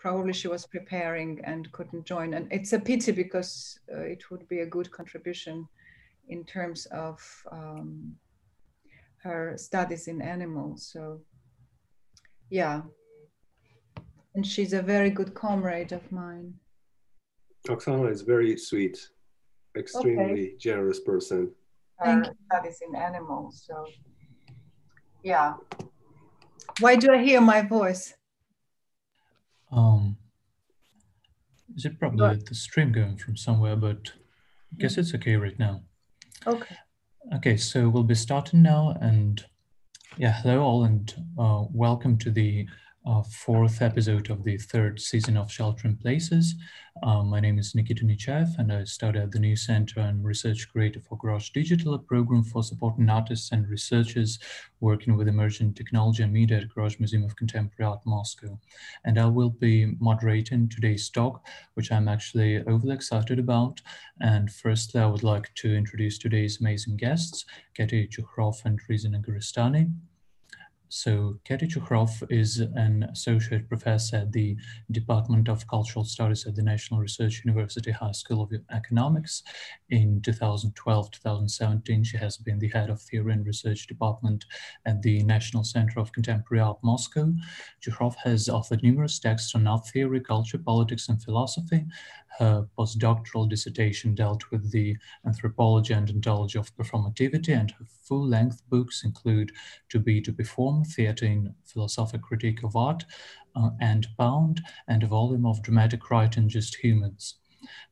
probably she was preparing and couldn't join. And it's a pity because uh, it would be a good contribution in terms of um, her studies in animals. So, yeah. And she's a very good comrade of mine. Oksana is very sweet, extremely okay. generous person. Thank you. Studies in animals. So, yeah. Why do I hear my voice? Um, is it probably the stream going from somewhere? But I guess it's okay right now. Okay. Okay, so we'll be starting now, and yeah, hello all, and uh, welcome to the uh, fourth episode of the third season of Sheltering Places. Um, my name is Nikita Nechayev, and I study at the New Center and Research Creative for Garage Digital, a program for supporting artists and researchers working with emerging technology and media at Garage Museum of Contemporary Art, Moscow. And I will be moderating today's talk, which I'm actually overly excited about. And firstly, I would like to introduce today's amazing guests, Keti Chukhrov and Reza Negarestani. So Keti Chukhrov is an associate professor at the Department of Cultural Studies at the National Research University High School of Economics. In 2012-2017, she has been the head of theory and research department at the National Center of Contemporary Art, Moscow. Chukhrov has authored numerous texts on art theory, culture, politics, and philosophy, her postdoctoral dissertation dealt with the anthropology and ontology of performativity, and her full-length books include To Be, To Perform, Theatre in Philosophic Critique of Art, uh, and Bound, and a volume of dramatic writing, Just Humans.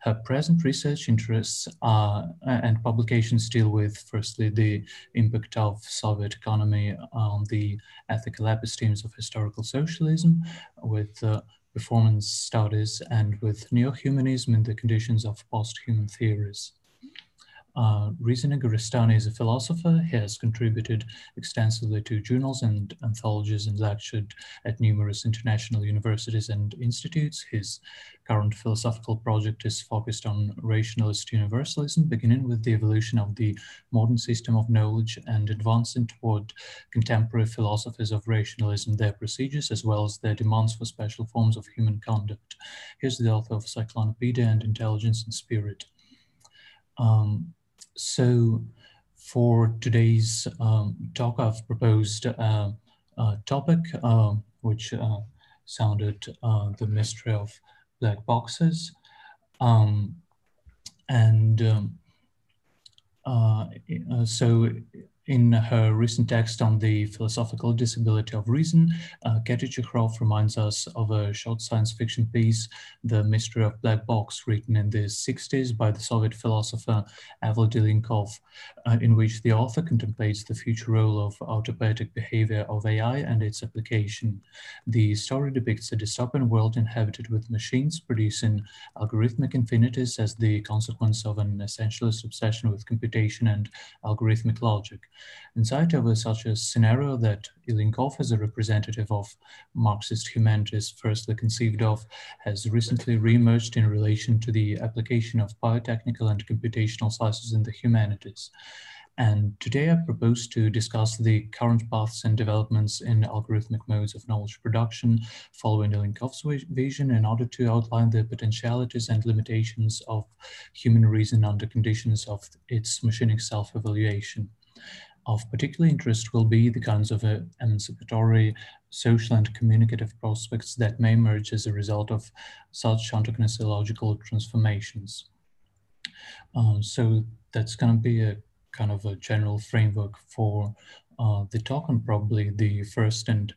Her present research interests are, and publications deal with, firstly, the impact of Soviet economy on the ethical epistemes of historical socialism, with uh, performance studies and with neo-humanism in the conditions of post-human theories. Uh, Reza Negarestani is a philosopher. He has contributed extensively to journals and anthologies and lectured at numerous international universities and institutes. His current philosophical project is focused on rationalist universalism, beginning with the evolution of the modern system of knowledge and advancing toward contemporary philosophies of rationalism, their procedures, as well as their demands for special forms of human conduct. Here's the author of Cyclonopedia and Intelligence and Spirit. Um, so for today's um, talk, I've proposed a, a topic uh, which uh, sounded uh, the mystery of black boxes. Um, and um, uh, uh, so in her recent text on the philosophical disability of reason, uh, Keti reminds us of a short science fiction piece, The Mystery of Black Box, written in the 60s by the Soviet philosopher Evald Ilyenkov, uh, in which the author contemplates the future role of autopoietic behavior of AI and its application. The story depicts a dystopian world inhabited with machines producing algorithmic infinities as the consequence of an essentialist obsession with computation and algorithmic logic. Inside of such a scenario that Ilyenkov, as a representative of Marxist humanities firstly conceived of, has recently re-emerged in relation to the application of biotechnical and computational sciences in the humanities. And today I propose to discuss the current paths and developments in algorithmic modes of knowledge production following Ilyenkov's vision in order to outline the potentialities and limitations of human reason under conditions of its machinic self-evaluation. Of particular interest will be the kinds of uh, emancipatory social and communicative prospects that may emerge as a result of such onto-gnoseological transformations. Uh, so that's going to be a kind of a general framework for uh, the talk and probably the first and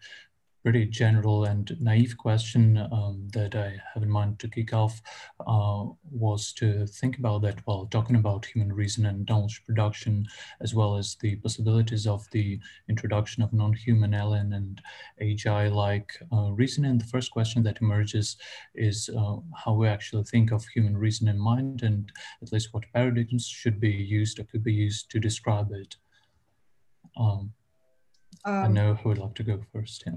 pretty general and naive question um, that I have in mind to kick off uh, was to think about that while talking about human reason and knowledge production, as well as the possibilities of the introduction of non-human alien and AGI-like uh, reasoning. The first question that emerges is uh, how we actually think of human reason in mind, and at least what paradigms should be used or could be used to describe it. Um, um, I know who would like to go first. Yeah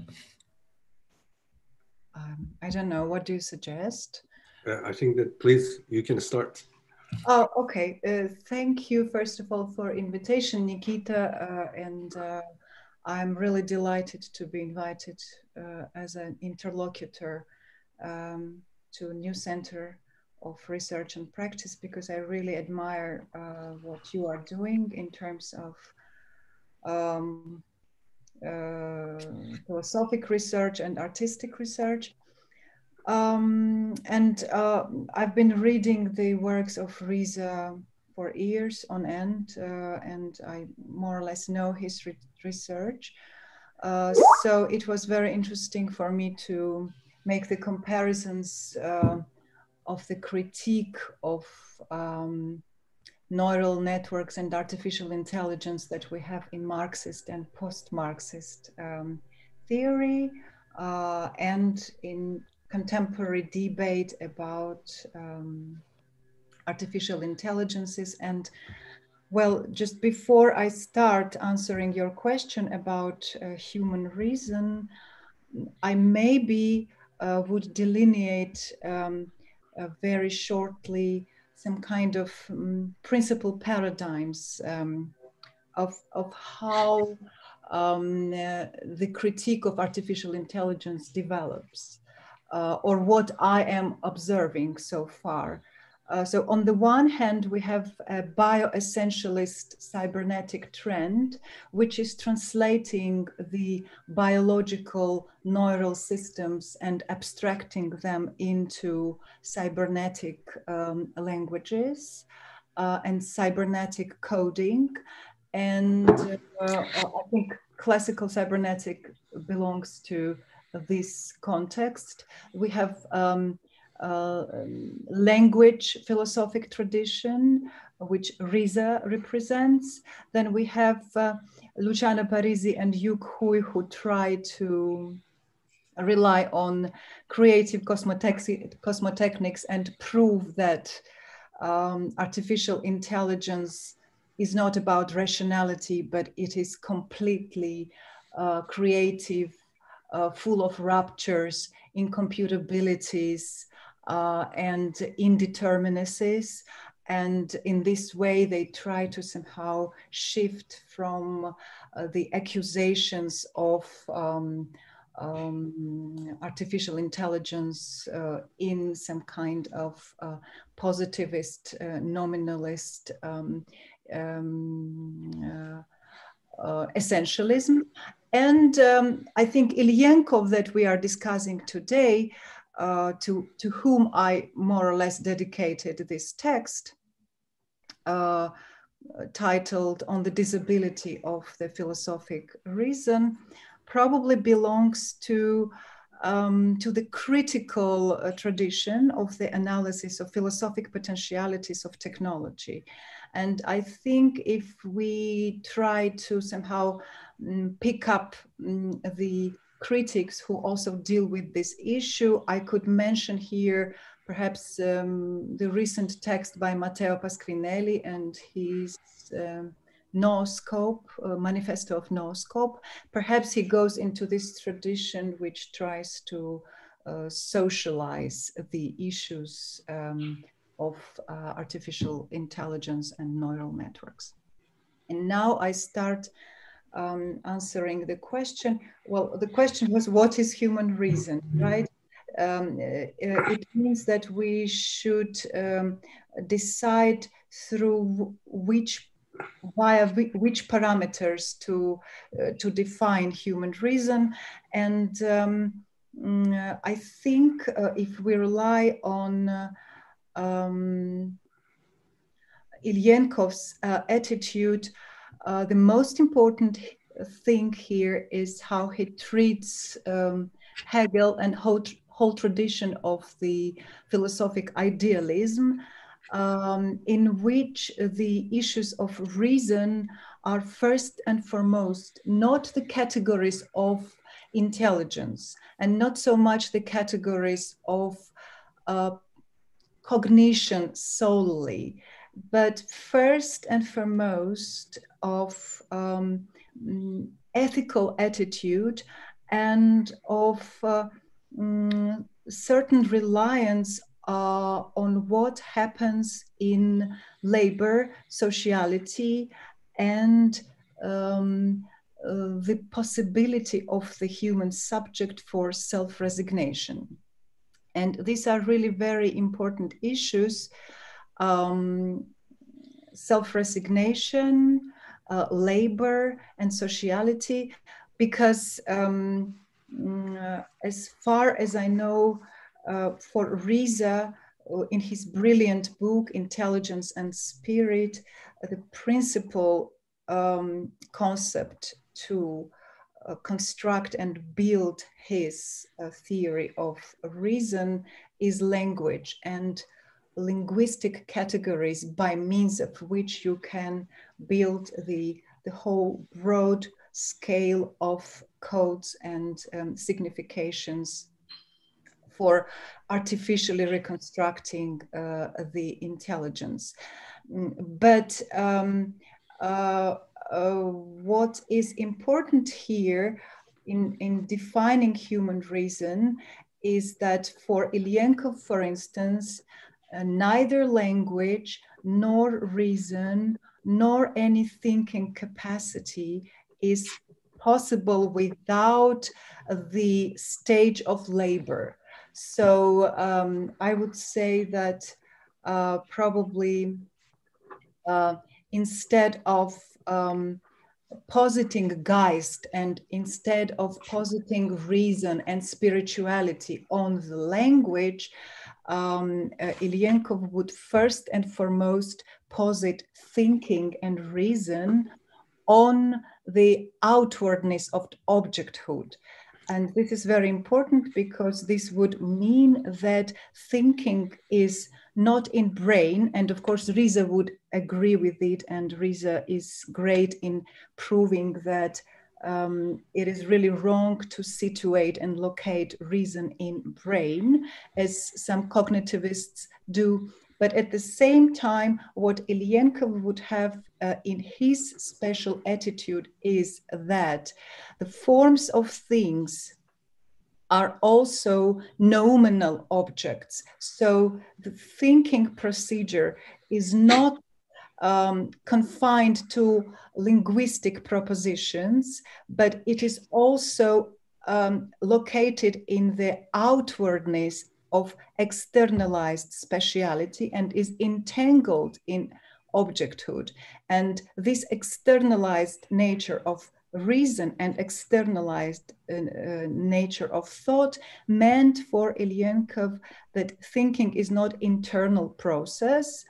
um, I don't know. What do you suggest? Uh, I think that please you can start. Oh, okay. Uh, thank you first of all for invitation, Nikita, uh, and uh, I'm really delighted to be invited uh, as an interlocutor um, to New Center of Research and Practice because I really admire uh, what you are doing in terms of um, uh, philosophic research and artistic research. Um, and uh, I've been reading the works of Reza for years on end, uh, and I more or less know his re research. Uh, so it was very interesting for me to make the comparisons uh, of the critique of um, neural networks and artificial intelligence that we have in Marxist and post-Marxist um, theory uh, and in contemporary debate about um, artificial intelligences. And well, just before I start answering your question about uh, human reason, I maybe uh, would delineate um, uh, very shortly some kind of um, principal paradigms um, of, of how um, uh, the critique of artificial intelligence develops uh, or what I am observing so far. Uh, so on the one hand, we have a bioessentialist cybernetic trend, which is translating the biological neural systems and abstracting them into cybernetic um, languages uh, and cybernetic coding. And uh, I think classical cybernetic belongs to this context. We have um, language philosophic tradition, which Riza represents. Then we have uh, Luciana Parisi and Yuk Hui, who try to rely on creative cosmotechnics and prove that um, artificial intelligence is not about rationality, but it is completely uh, creative, uh, full of ruptures, incomputabilities, uh, and indeterminacies. And in this way, they try to somehow shift from uh, the accusations of um, um, artificial intelligence uh, in some kind of uh, positivist, uh, nominalist um, um uh, uh, essentialism. And um, I think Ilyenkov that we are discussing today uh, to, to whom I more or less dedicated this text, uh, titled On the Disability of the Philosophic Reason, probably belongs to, um, to the critical uh, tradition of the analysis of philosophic potentialities of technology. And I think if we try to somehow um, pick up um, the critics who also deal with this issue. I could mention here perhaps um, the recent text by Matteo Pasquinelli and his um, Nooscope, uh, Manifesto of Nooscope. Perhaps he goes into this tradition which tries to uh, socialize the issues um, of uh, artificial intelligence and neural networks. And now I start um, answering the question. Well, the question was, what is human reason, right? Um, uh, it means that we should um, decide through which via which parameters to uh, to define human reason and um, mm, I think uh, if we rely on uh, um, Ilyenkov's uh, attitude uh, the most important thing here is how he treats um, Hegel and whole, whole tradition of the philosophic idealism, um, in which the issues of reason are first and foremost not the categories of intelligence and not so much the categories of uh, cognition solely, but first and foremost of um, ethical attitude and of uh, um, certain reliance uh, on what happens in labor, sociality, and um, uh, the possibility of the human subject for self resignation. And these are really very important issues. Um, self-resignation, uh, labor, and sociality, because um, mm, uh, as far as I know, uh, for Reza, uh, in his brilliant book, Intelligence and Spirit, uh, the principal um, concept to uh, construct and build his uh, theory of reason is language. And linguistic categories by means of which you can build the, the whole broad scale of codes and um, significations for artificially reconstructing uh, the intelligence. Mm, but um, uh, uh, what is important here in, in defining human reason is that for Ilyenkov, for instance, neither language nor reason nor any thinking capacity is possible without the stage of labor. So um, I would say that uh, probably uh, instead of um, positing Geist and instead of positing reason and spirituality on the language, um, uh, Ilyenkov would first and foremost posit thinking and reason on the outwardness of objecthood. And this is very important because this would mean that thinking is not in brain. And of course, Reza would agree with it. And Reza is great in proving that um, it is really wrong to situate and locate reason in brain, as some cognitivists do. But at the same time, what Ilyenkov would have uh, in his special attitude is that the forms of things are also nominal objects. So the thinking procedure is not um, confined to linguistic propositions, but it is also um, located in the outwardness of externalized speciality and is entangled in objecthood. And this externalized nature of reason and externalized uh, uh, nature of thought meant for Ilyenkov that thinking is not internal process,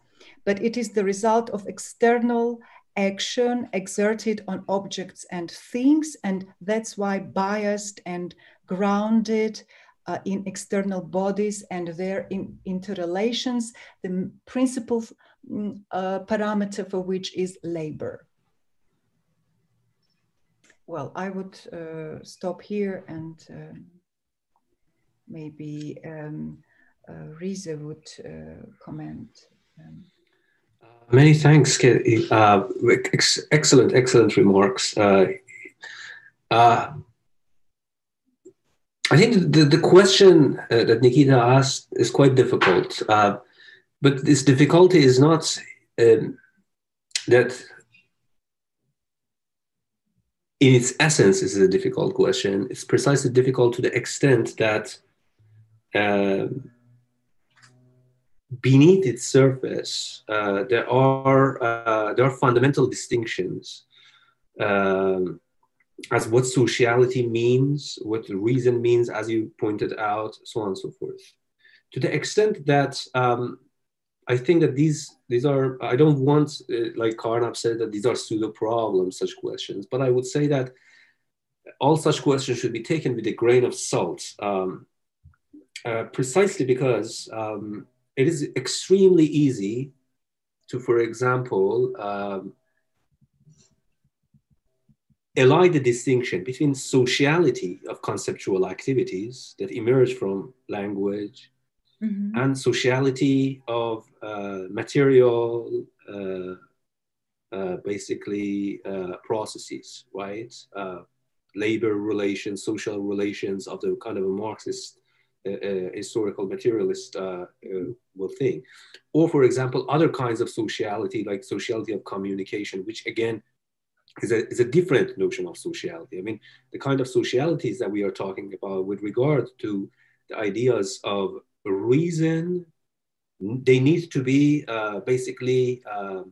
but it is the result of external action exerted on objects and things, and that's why biased and grounded uh, in external bodies and their in, interrelations, the principal mm, uh, parameter for which is labor. Well, I would uh, stop here and um, maybe um, uh, Reza would uh, comment. Um, Many thanks, uh, ex excellent, excellent remarks. Uh, uh, I think the, the question uh, that Nikita asked is quite difficult, uh, but this difficulty is not um, that in its essence is a difficult question. It's precisely difficult to the extent that um, beneath its surface, uh, there are uh, there are fundamental distinctions um, as what sociality means, what reason means, as you pointed out, so on and so forth. To the extent that um, I think that these these are I don't want uh, like Carnap said that these are pseudo problems, such questions, but I would say that all such questions should be taken with a grain of salt, um, uh, precisely because um, it is extremely easy to, for example, um, elide the distinction between sociality of conceptual activities that emerge from language mm-hmm. and sociality of uh, material, uh, uh, basically uh, processes, right? Uh, labor relations, social relations of the kind of a Marxist historical materialist uh, uh, will think. Or, for example, other kinds of sociality, like sociality of communication, which again is a, is a different notion of sociality. I mean, the kind of socialities that we are talking about with regard to the ideas of reason, they need to be uh, basically um,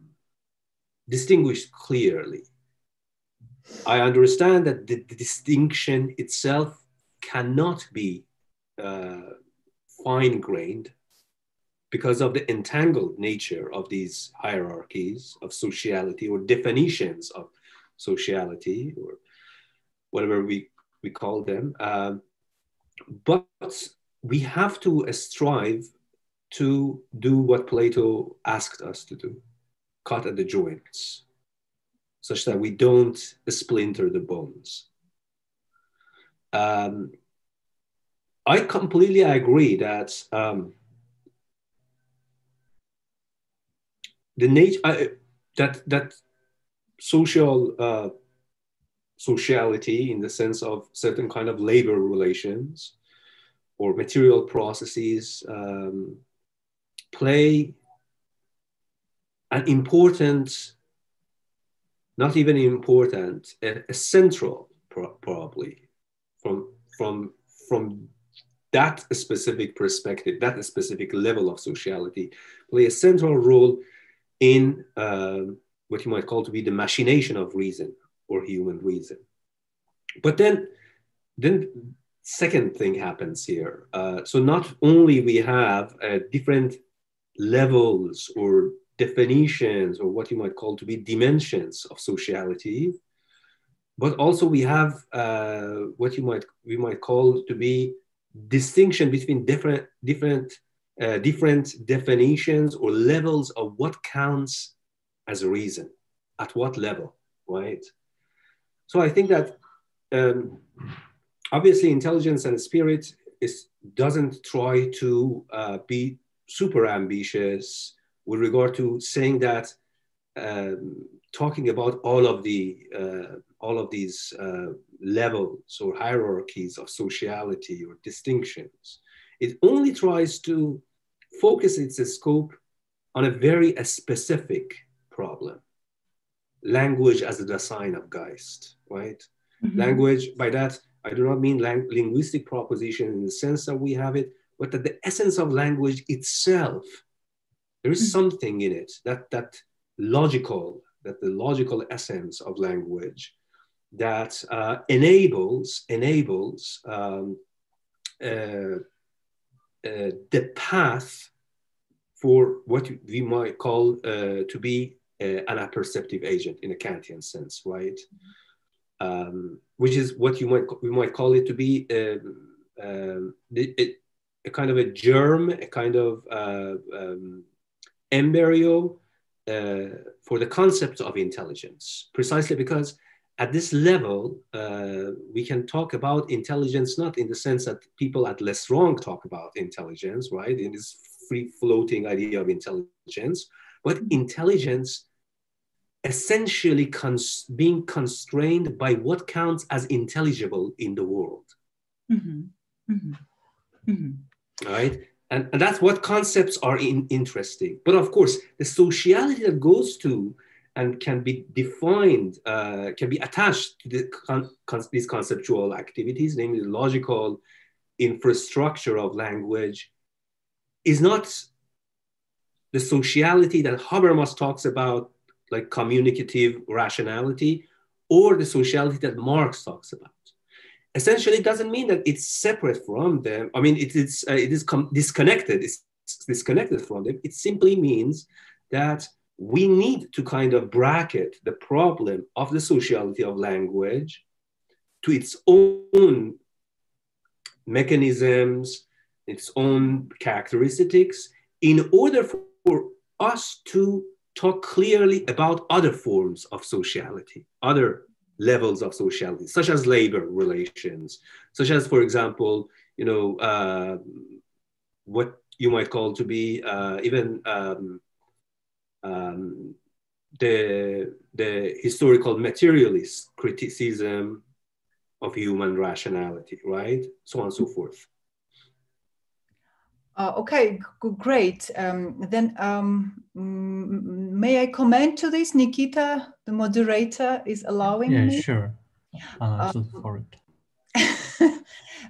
distinguished clearly. I understand that the, the distinction itself cannot be uh, fine grained because of the entangled nature of these hierarchies of sociality or definitions of sociality or whatever we, we call them. Um, but we have to strive to do what Plato asked us to do cut at the joints, such that we don't splinter the bones. Um, I completely agree that um, the nature uh, that that social uh, sociality in the sense of certain kind of labor relations or material processes um, play an important, not even important, a, a central pro- probably from from from that specific perspective, that specific level of sociality, play a central role in uh, what you might call to be the machination of reason or human reason. But then, then second thing happens here. Uh, so not only we have uh, different levels or definitions or what you might call to be dimensions of sociality, but also we have uh, what you might we might call to be distinction between different different uh, different definitions or levels of what counts as a reason. At what level right? So i think that um, obviously intelligence and spirit is doesn't try to uh, be super ambitious with regard to saying that um, talking about all of the uh, all of these uh, levels or hierarchies of sociality or distinctions it only tries to focus its scope on a very a specific problem language as a sign of geist right mm-hmm. language by that i do not mean lang- linguistic proposition in the sense that we have it but that the essence of language itself there is mm-hmm. something in it that that logical that the logical essence of language that uh, enables enables um, uh, uh, the path for what we might call uh, to be uh, an apperceptive agent in a Kantian sense, right? Um, which is what you might we might call it to be um, um a, a, kind of a germ, a kind of uh, um, embryo for the concept of intelligence, precisely because at this level, uh, we can talk about intelligence not in the sense that people at LessWrong talk about intelligence, right? In this free floating idea of intelligence, but intelligence essentially cons- being constrained by what counts as intelligible in the world. Mm-hmm. Mm-hmm. Mm-hmm. Right? And, and that's what concepts are in, interesting. But of course, the sociality that goes to and can be defined, uh, can be attached to the con- con- these conceptual activities, namely the logical infrastructure of language, is not the sociality that Habermas talks about, like communicative rationality, or the sociality that Marx talks about. Essentially, it doesn't mean that it's separate from them. I mean, it is, uh, it is disconnected. It's disconnected from them. It simply means that we need to kind of bracket the problem of the sociality of language to its own mechanisms, its own characteristics, in order for us to talk clearly about other forms of sociality, other levels of sociality, such as labor relations, such as, for example, you know, uh, what you might call to be uh, even um, um, the, the historical materialist criticism of human rationality, right? So on and so forth. Uh, okay, great. Um, then um, may I comment to this? Nikita, the moderator, is allowing yeah, me? Yeah, sure. Uh, um, for it.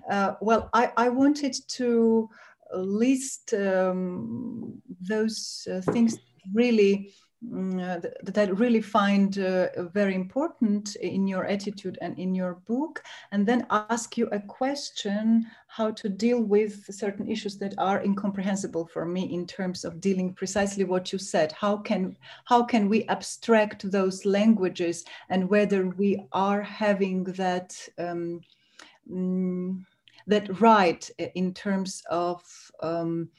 uh, well, I, I wanted to list um, those uh, things really Mm, uh, that I really find uh, very important in your attitude and in your book, and then ask you a question how to deal with certain issues that are incomprehensible for me in terms of dealing precisely what you said. How can how can we abstract those languages and whether we are having that. Um, mm, that right in terms of um,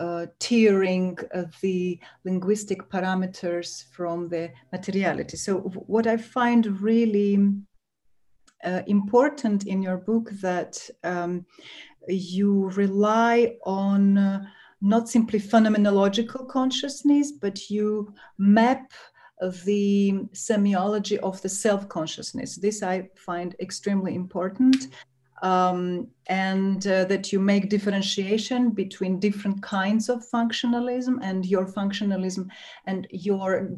uh, tiering the linguistic parameters from the materiality. So what I find really uh, important in your book that um, you rely on uh, not simply phenomenological consciousness, but you map the semiology of the self-consciousness. This I find extremely important um, and uh, that you make differentiation between different kinds of functionalism and your functionalism and your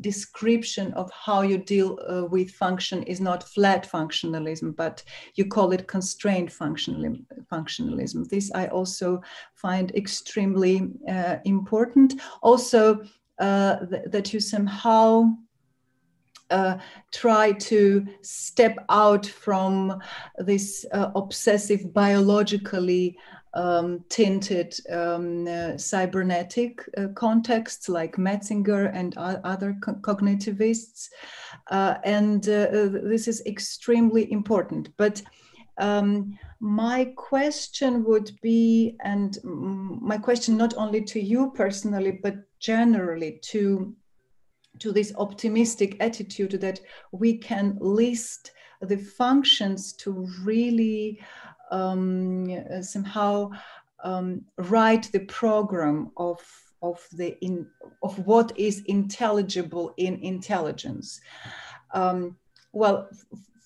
description of how you deal uh, with function is not flat functionalism but you call it constrained functionalism. This i also find extremely uh, important. Also uh, th- that you somehow uh, try to step out from this uh, obsessive biologically um, tinted um, uh, cybernetic uh, contexts like Metzinger and other co- cognitivists. Uh, and this is extremely important. But um, my question would be, and my question not only to you personally, but generally to to this optimistic attitude that we can list the functions to really um, somehow um, write the program of of the in of what is intelligible in intelligence. Um, well,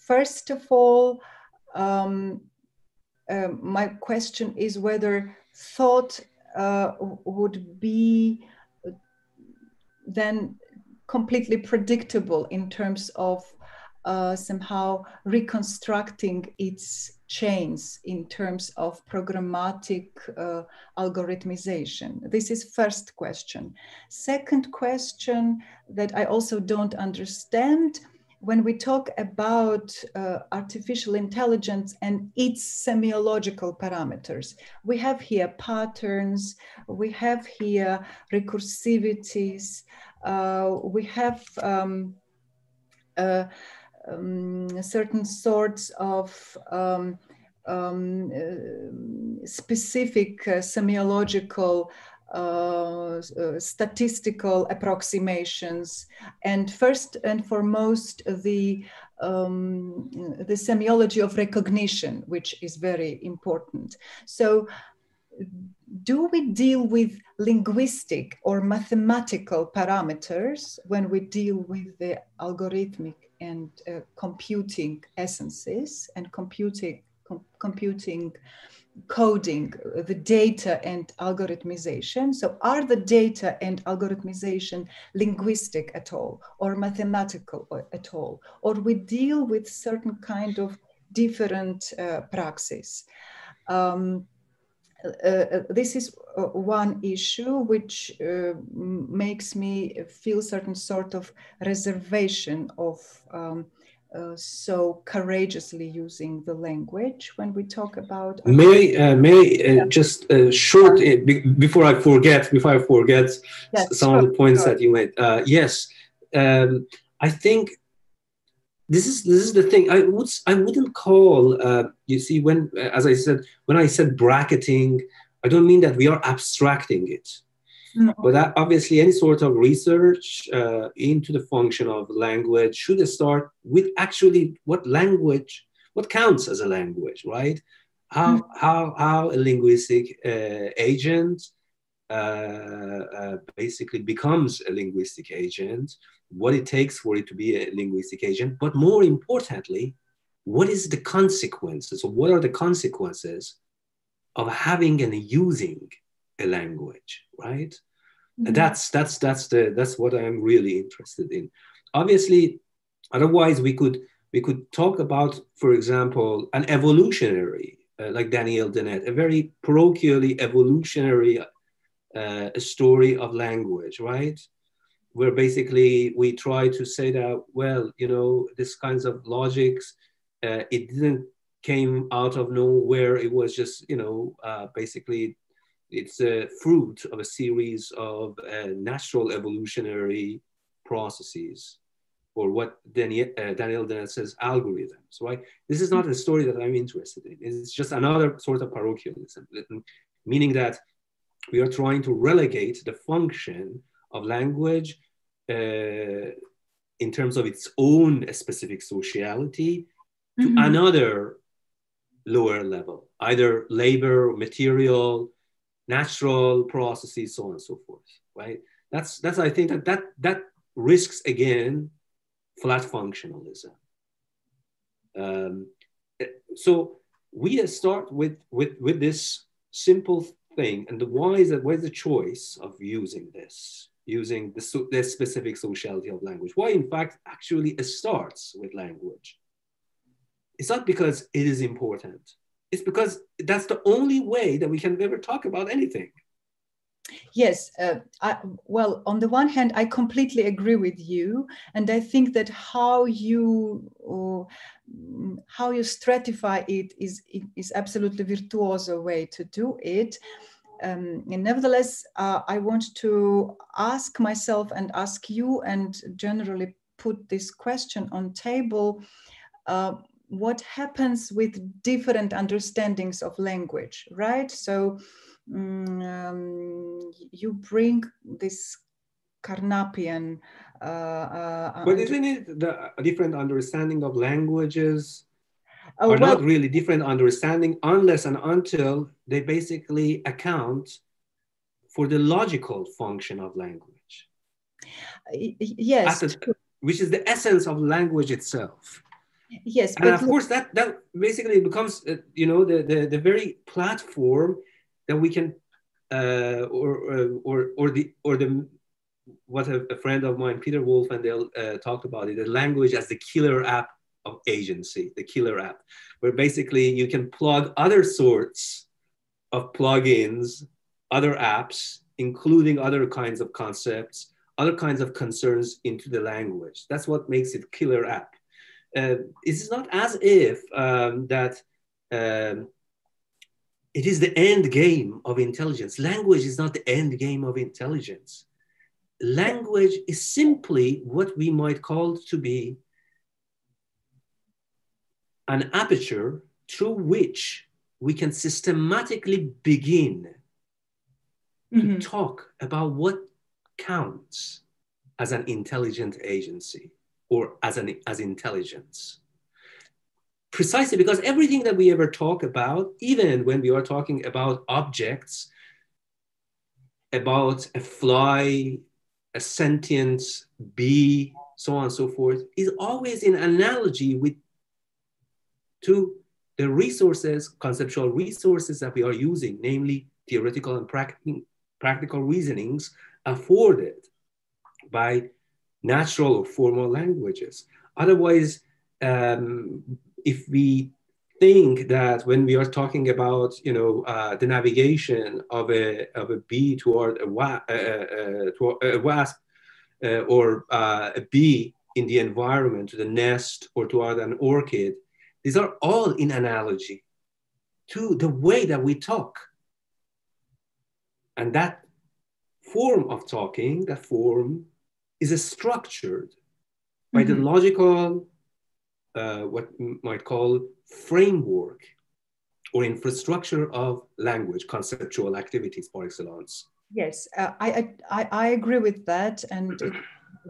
first of all, um, uh, my question is whether thought uh, would be then completely predictable in terms of uh, somehow reconstructing its chains in terms of programmatic uh, algorithmization? This is first question. Second question that I also don't understand when we talk about uh, artificial intelligence and its semiological parameters, we have here patterns, we have here recursivities, we have um, uh, um, certain sorts of um, um uh, specific uh, semiological uh, uh, statistical approximations, and first and foremost the um, the semiology of recognition, which is very important. So, do we deal with linguistic or mathematical parameters when we deal with the algorithmic and uh, computing essences and computing com computing coding, the data and algorithmization. So, are the data and algorithmization linguistic at all, or mathematical at all, or we deal with certain kind of different uh, praxis? Um, uh, uh this is uh, one issue which uh, makes me feel certain sort of reservation of um, uh, so courageously using the language when we talk about. May uh, may uh, just uh, short uh, before I forget before I forget yes, some sure, of the points sure. that you made. yes, um, I think this is this is the thing. I would I wouldn't call you see when as I said when I said bracketing, I don't mean that we are abstracting it. No. But obviously, any sort of research uh, into the function of language should start with actually what language, what counts as a language, right? How, mm. how, how a linguistic uh, agent uh, uh, basically becomes a linguistic agent, what it takes for it to be a linguistic agent, but more importantly, what is the consequences or what are the consequences of having and using a language, right? Mm-hmm. And that's that's that's the that's what I'm really interested in. Obviously, otherwise we could we could talk about, for example, an evolutionary uh, like Daniel Dennett, a very parochially evolutionary uh, story of language, right? Where basically we try to say that, well, you know, this kinds of logics, uh, it didn't came out of nowhere. It was just, you know, uh, basically it's a fruit of a series of uh, natural evolutionary processes or what Daniel, uh, Daniel Dennett says algorithms, right? This is not a story that I'm interested in. It's just another sort of parochialism, meaning that we are trying to relegate the function of language uh, in terms of its own specific sociality to mm-hmm. another lower level, either labor, material, natural processes, so on and so forth, right? That's, that's I think that that, that risks, again, flat functionalism. Um, so we start with, with, with this simple thing, and the why is that, why is the choice of using this? using the, the specific sociality of language. Why, in fact, actually it starts with language. It's not because it is important. It's because that's the only way that we can ever talk about anything. Yes, uh, I, well, on the one hand, I completely agree with you, and I think that how you uh, how you stratify it is is absolutely virtuoso way to do it. Um, and nevertheless, uh, I want to ask myself and ask you, and generally put this question on table. Uh, what happens with different understandings of language, right? So mm, um, you bring this Carnapian. Uh, uh, but isn't it the different understanding of languages oh, are well, not really different understanding unless and until they basically account for the logical function of language? Yes. which is the essence of language itself yes and of course that that basically becomes uh, you know the, the the very platform that we can uh, or, or or the or the what a, a friend of mine Peter Wolfendale uh, talked about it the language as the killer app of agency the killer app where basically you can plug other sorts of plugins other apps including other kinds of concepts other kinds of concerns into the language. That's what makes it killer app. Uh, it's not as if um, that um, it is the end game of intelligence. Language is not the end game of intelligence. Language is simply what we might call to be an aperture through which we can systematically begin mm-hmm. to talk about what counts as an intelligent agency or as an as intelligence precisely because everything that we ever talk about even when we are talking about objects about a fly a sentient bee so on and so forth is always in analogy with to the resources conceptual resources that we are using namely theoretical and practical reasonings afforded by natural or formal languages. Otherwise, um, if we think that when we are talking about you know uh, the navigation of a of a bee toward a, wa- uh, uh, toward a wasp uh, or uh, a bee in the environment to the nest or toward an orchid, these are all in analogy to the way that we talk, and that form of talking, that form is structured by mm-hmm. the logical, uh, what might call framework or infrastructure of language, conceptual activities par excellence. Yes, uh, I, I, I agree with that. And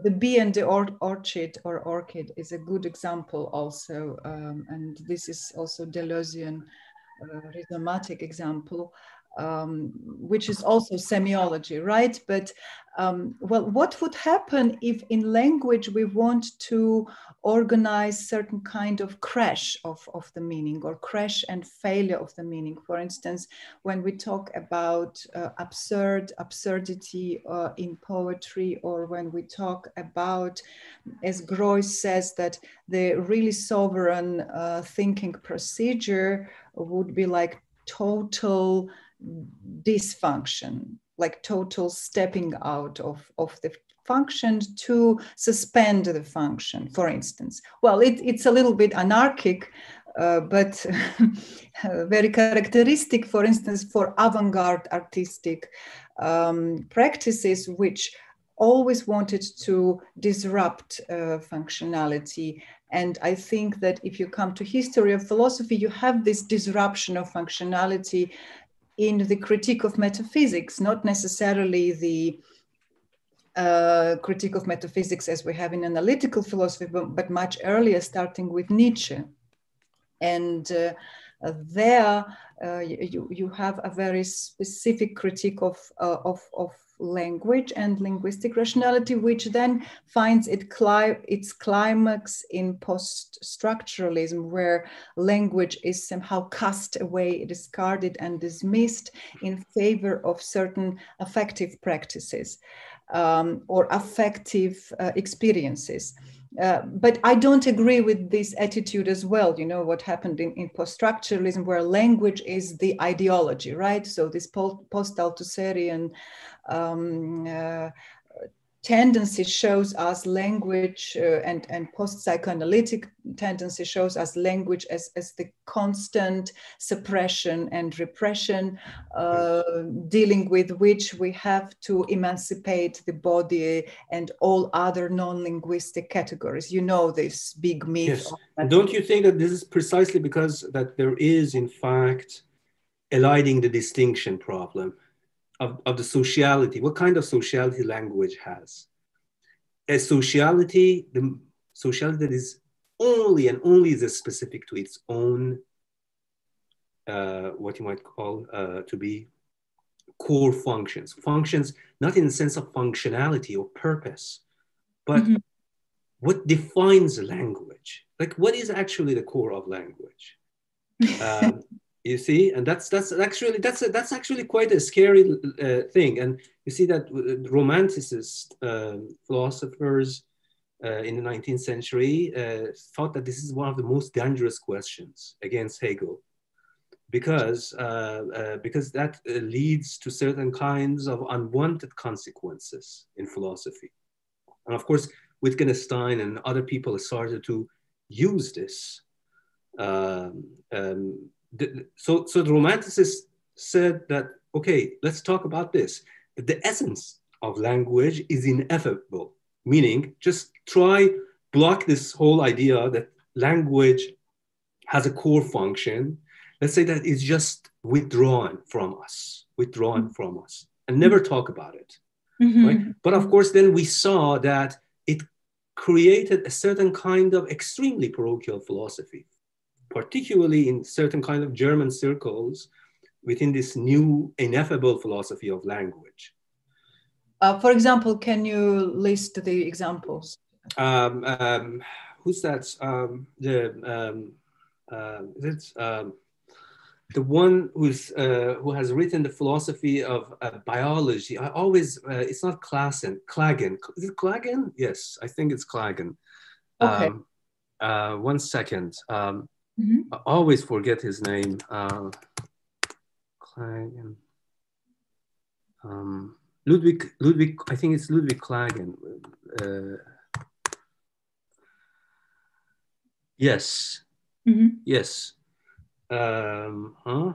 the bee and the or- orchid or orchid is a good example also. Um, and this is also Deleuzian uh, rhizomatic example. Um, which is also semiology, right? But um, well, what would happen if in language we want to organize certain kind of crash of, of the meaning or crash and failure of the meaning? For instance, when we talk about uh, absurd, absurdity uh, in poetry, or when we talk about, as Groys says, that the really sovereign uh, thinking procedure would be like total dysfunction like total stepping out of, of the function to suspend the function, for instance. Well, it, it's a little bit anarchic, uh, but very characteristic, for instance, for avant garde artistic um, practices, which always wanted to disrupt uh, functionality. And I think that if you come to history of philosophy, you have this disruption of functionality in the critique of metaphysics, not necessarily the uh, critique of metaphysics as we have in analytical philosophy, but, but much earlier, starting with Nietzsche. And uh, there, uh, you, you have a very specific critique of, uh, of, of language and linguistic rationality, which then finds it cli its climax in post structuralism, where language is somehow cast away, discarded, and dismissed in favor of certain affective practices um, or affective uh, experiences. Uh, but I don't agree with this attitude as well. You know what happened in, in post-structuralism, where language is the ideology, right? So this post-Althusserian um, uh, tendency shows us language uh, and, and post-psychoanalytic tendency shows us language as, as the constant suppression and repression uh, dealing with which we have to emancipate the body and all other non-linguistic categories. You know this big myth yes. don't you think that this is precisely because that there is in fact eliding the distinction problem of, of the sociality, what kind of sociality language has. A sociality, the sociality that is only and only is specific to its own, uh, what you might call uh, to be core functions. Functions not in the sense of functionality or purpose, but mm-hmm. what defines language. Like what is actually the core of language? Um, you see? And that's that's actually that's a, that's actually quite a scary uh, thing. And you see that romanticist uh, philosophers uh, in the 19th century uh, thought that this is one of the most dangerous questions against hegel. Because uh, uh, because that leads to certain kinds of unwanted consequences in philosophy. And of course wittgenstein and other people started to use this um, um, the, so, so the romanticists said that, okay, let's talk about this. The essence of language is ineffable, meaning just try block this whole idea that language has a core function. Let's say that it's just withdrawn from us, withdrawn mm-hmm. from us, and never talk about it. Mm-hmm. Right? But of course, then we saw that it created a certain kind of extremely parochial philosophy particularly in certain kind of German circles within this new ineffable philosophy of language. Uh, for example, can you list the examples? Um, um, who's that? Um, the um, uh, it's um, the one who's uh, who has written the philosophy of uh, biology. I always uh, it's not Klassen, Klagen. Is it Klagen? Yes, I think it's Klagen. Okay. Um, uh, one second. Um, Mm-hmm. I always forget his name. Uh, Klagen. Um, Ludwig, Ludwig, I think it's Ludwig Klagen. Uh, yes, mm-hmm. yes. Um, huh?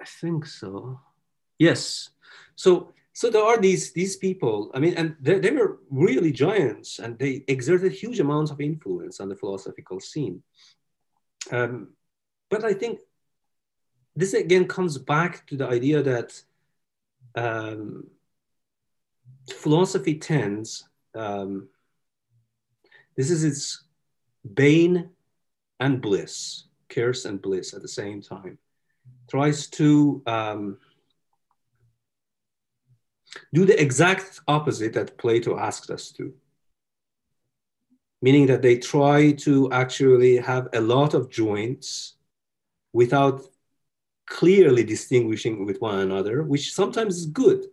I think so. Yes. So, so there are these these people. I mean, and they, they were really giants, and they exerted huge amounts of influence on the philosophical scene. Um, but I think this again comes back to the idea that um, philosophy tends, um, this is its bane and bliss, curse and bliss at the same time. tries to um, do the exact opposite that Plato asked us to. Meaning that they try to actually have a lot of joints without clearly distinguishing with one another, which sometimes is good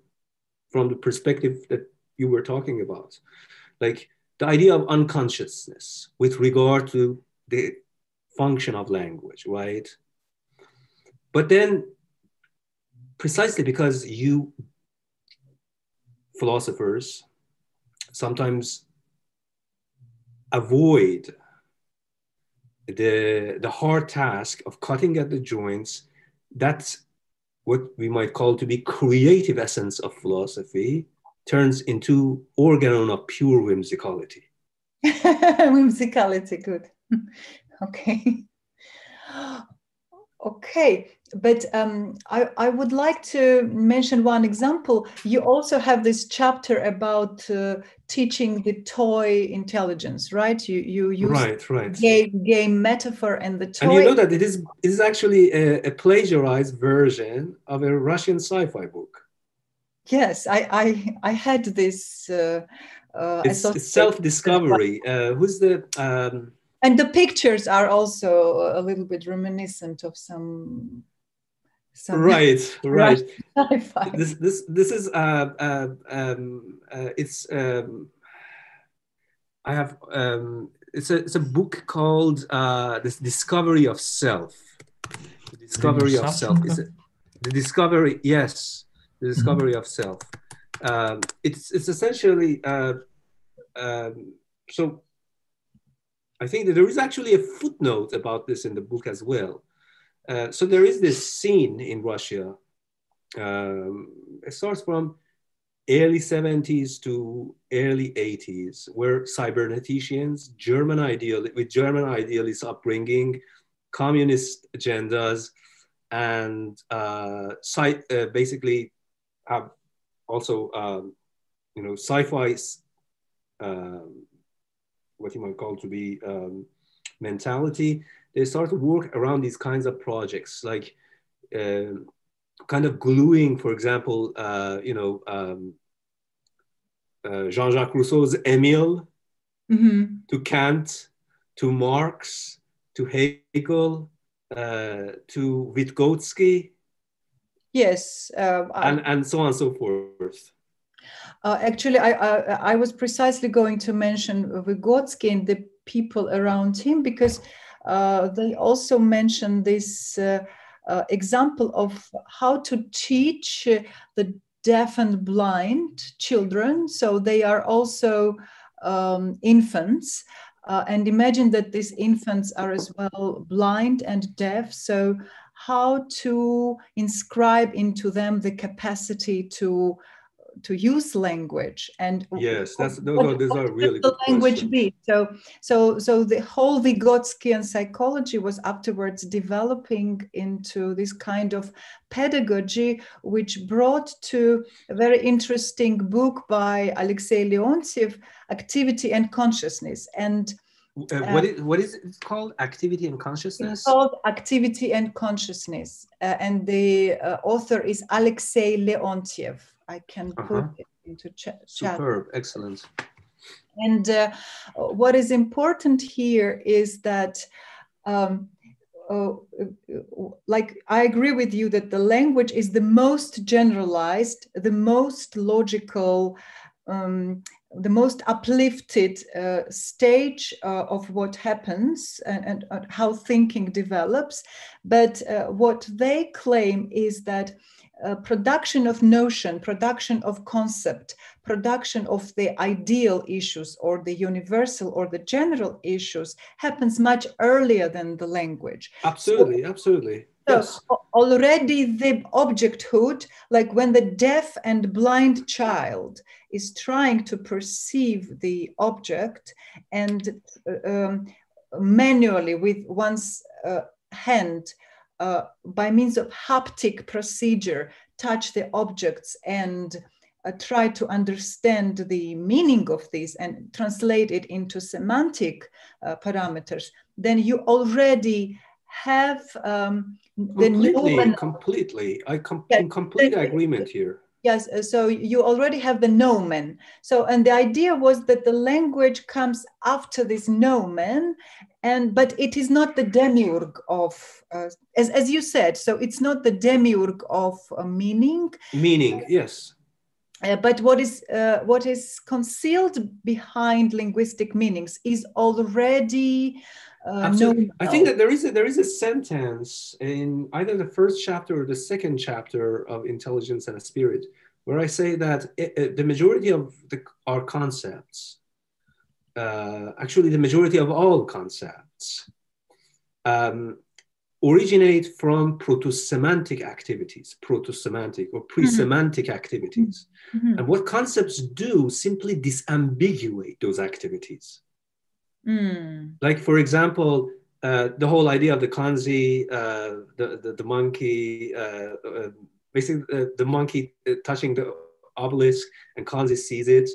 from the perspective that you were talking about. Like the idea of unconsciousness with regard to the function of language, right? But then, precisely because you philosophers sometimes avoid the, the hard task of cutting at the joints, that's what we might call to be creative essence of philosophy turns into organon of pure whimsicality. whimsicality, good. okay. Okay, but um, I, I would like to mention one example. You also have this chapter about uh, teaching the toy intelligence, right? You you use right, right. game game metaphor and the toy. And you know that it is it is actually a, a plagiarized version of a Russian sci-fi book. Yes, I I, I had this. Uh, uh, it's, it's self-discovery. Uh, who's the um, and the pictures are also a little bit reminiscent of some some right right. this this this is uh, uh um uh, it's um i have um it's a it's a book called uh this discovery of self. The discovery of self is it the discovery yes the discovery mm-hmm. of self. Um it's it's essentially uh um so I think that there is actually a footnote about this in the book as well. Uh, so there is this scene in Russia. Um, it starts from early 70s to early 80s, where cyberneticians, German ideal with German idealist upbringing, communist agendas, and uh, sci- uh, basically have also um, you know sci-fi um, what you might call to be um, mentality, they start to work around these kinds of projects, like uh, kind of gluing, for example, uh, you know, um, uh, Jean-Jacques Rousseau's Emile mm-hmm. to Kant, to Marx, to Hegel, uh, to Vygotsky. Yes. Uh, and, and so on and so forth. Uh, actually, I, I, I was precisely going to mention Vygotsky and the people around him because they also mention this uh, uh example of how to teach the deaf and blind children. So they are also um, infants. Uh, and imagine that these infants are as well blind and deaf. So, how to inscribe into them the capacity to to use language and yes that's those what, are those are really the language questions. be so so so the whole vygotskyan psychology was afterwards developing into this kind of pedagogy which brought to a very interesting book by alexei leontiev activity and consciousness and uh, what is what is it called? Activity and consciousness. It's called Activity and Consciousness, uh, and the uh, author is Alexei Leontiev. I can uh-huh. put it into chat. Superb, excellent. And uh, what is important here is that, um, uh, like, I agree with you that the language is the most generalized, the most logical, um, the most uplifted uh, stage uh, of what happens and, and, and, how thinking develops. But uh, what they claim is that uh, production of notion, production of concept, production of the ideal issues or the universal or the general issues happens much earlier than the language. Absolutely, so, absolutely. So yes. already the objecthood, like when the deaf and blind child is trying to perceive the object and uh, um, manually with one's uh, hand uh, by means of haptic procedure, touch the objects and uh, try to understand the meaning of these and translate it into semantic uh, parameters, then you already have um, completely, completely. I com- yeah, in complete agreement here. Yes, uh, so you already have the nomen. So, and the idea was that the language comes after this nomen, and but it is not the demiurge of, uh, as as you said. So it's not the demiurge of uh, meaning. Meaning, yes. Uh, but what is uh, what is concealed behind linguistic meanings is already uh, Absolutely. I think that there is a, there is a sentence in either the first chapter or the second chapter of Intelligence and a Spirit where I say that it, it, the majority of the, our concepts, uh, actually the majority of all concepts, um, originate from proto-semantic activities, proto-semantic or pre-semantic mm-hmm. activities. Mm-hmm. And what concepts do simply disambiguate those activities. Mm. Like, for example, uh, the whole idea of the kanzi, uh, the, the, the, monkey, uh, uh basically uh, the monkey uh, touching the obelisk and kanzi sees it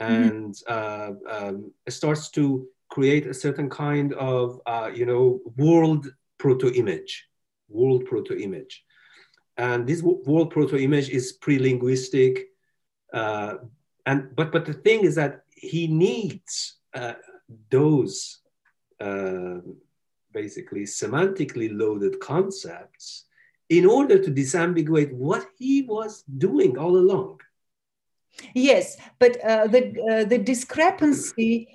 and mm-hmm. um, it starts to create a certain kind of, you know, world proto-image, world proto-image. And this world proto-image is pre-linguistic. and, but, but the thing is that he needs those uh, basically semantically loaded concepts in order to disambiguate what he was doing all along. Yes, but uh, the uh, the discrepancy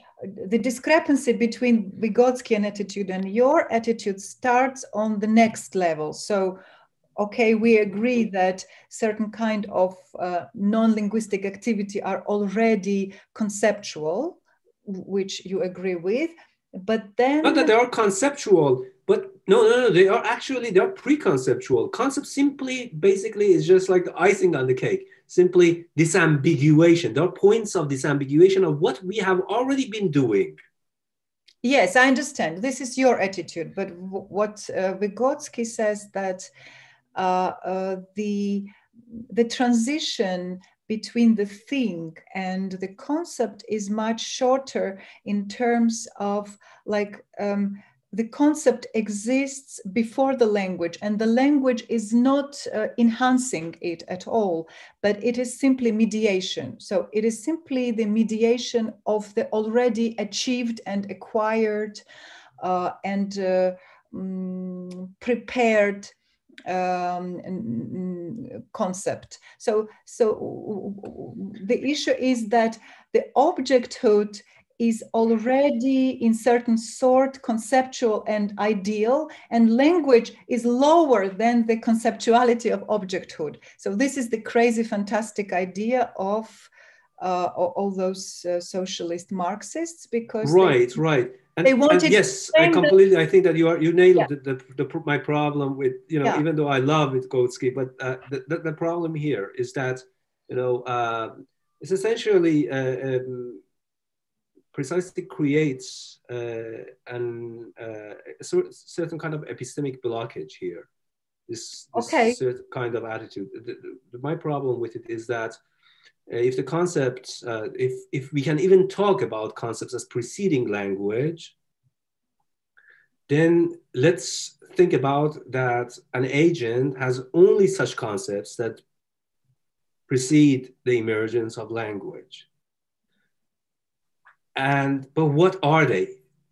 the discrepancy between Vygotsky attitude and your attitude starts on the next level. So, okay, we agree that certain kind of uh, non-linguistic activity are already conceptual, which you agree with but then not that they are conceptual but no no no they are actually they are pre-conceptual. Concept simply basically is just like the icing on the cake. Simply disambiguation. There are points of disambiguation of what we have already been doing. Yes i understand. This is your attitude but what uh, vygotsky says that uh, uh, the the transition between the thing and the concept is much shorter in terms of like um, the concept exists before the language and the language is not uh, enhancing it at all but it is simply mediation. So it is simply the mediation of the already achieved and acquired uh, and uh, mm, prepared um, concept. So, so the issue is that the objecthood is already in certain sort conceptual and ideal and language is lower than the conceptuality of objecthood so this is the crazy fantastic idea of uh, all those uh, socialist marxists because right they, right and, they wanted yes, I completely. I think that you are you nailed yeah. the, the, the, my problem with you know yeah. even though I love Vygotsky, but uh, the, the, the problem here is that you know uh, it's essentially uh, um, precisely creates uh, an uh, a certain kind of epistemic blockage here. This, this okay. certain kind of attitude. my problem with it is that if the concept, uh, if, if we can even talk about concepts as preceding language, then let's think about that an agent has only such concepts that precede the emergence of language. And, but what are they?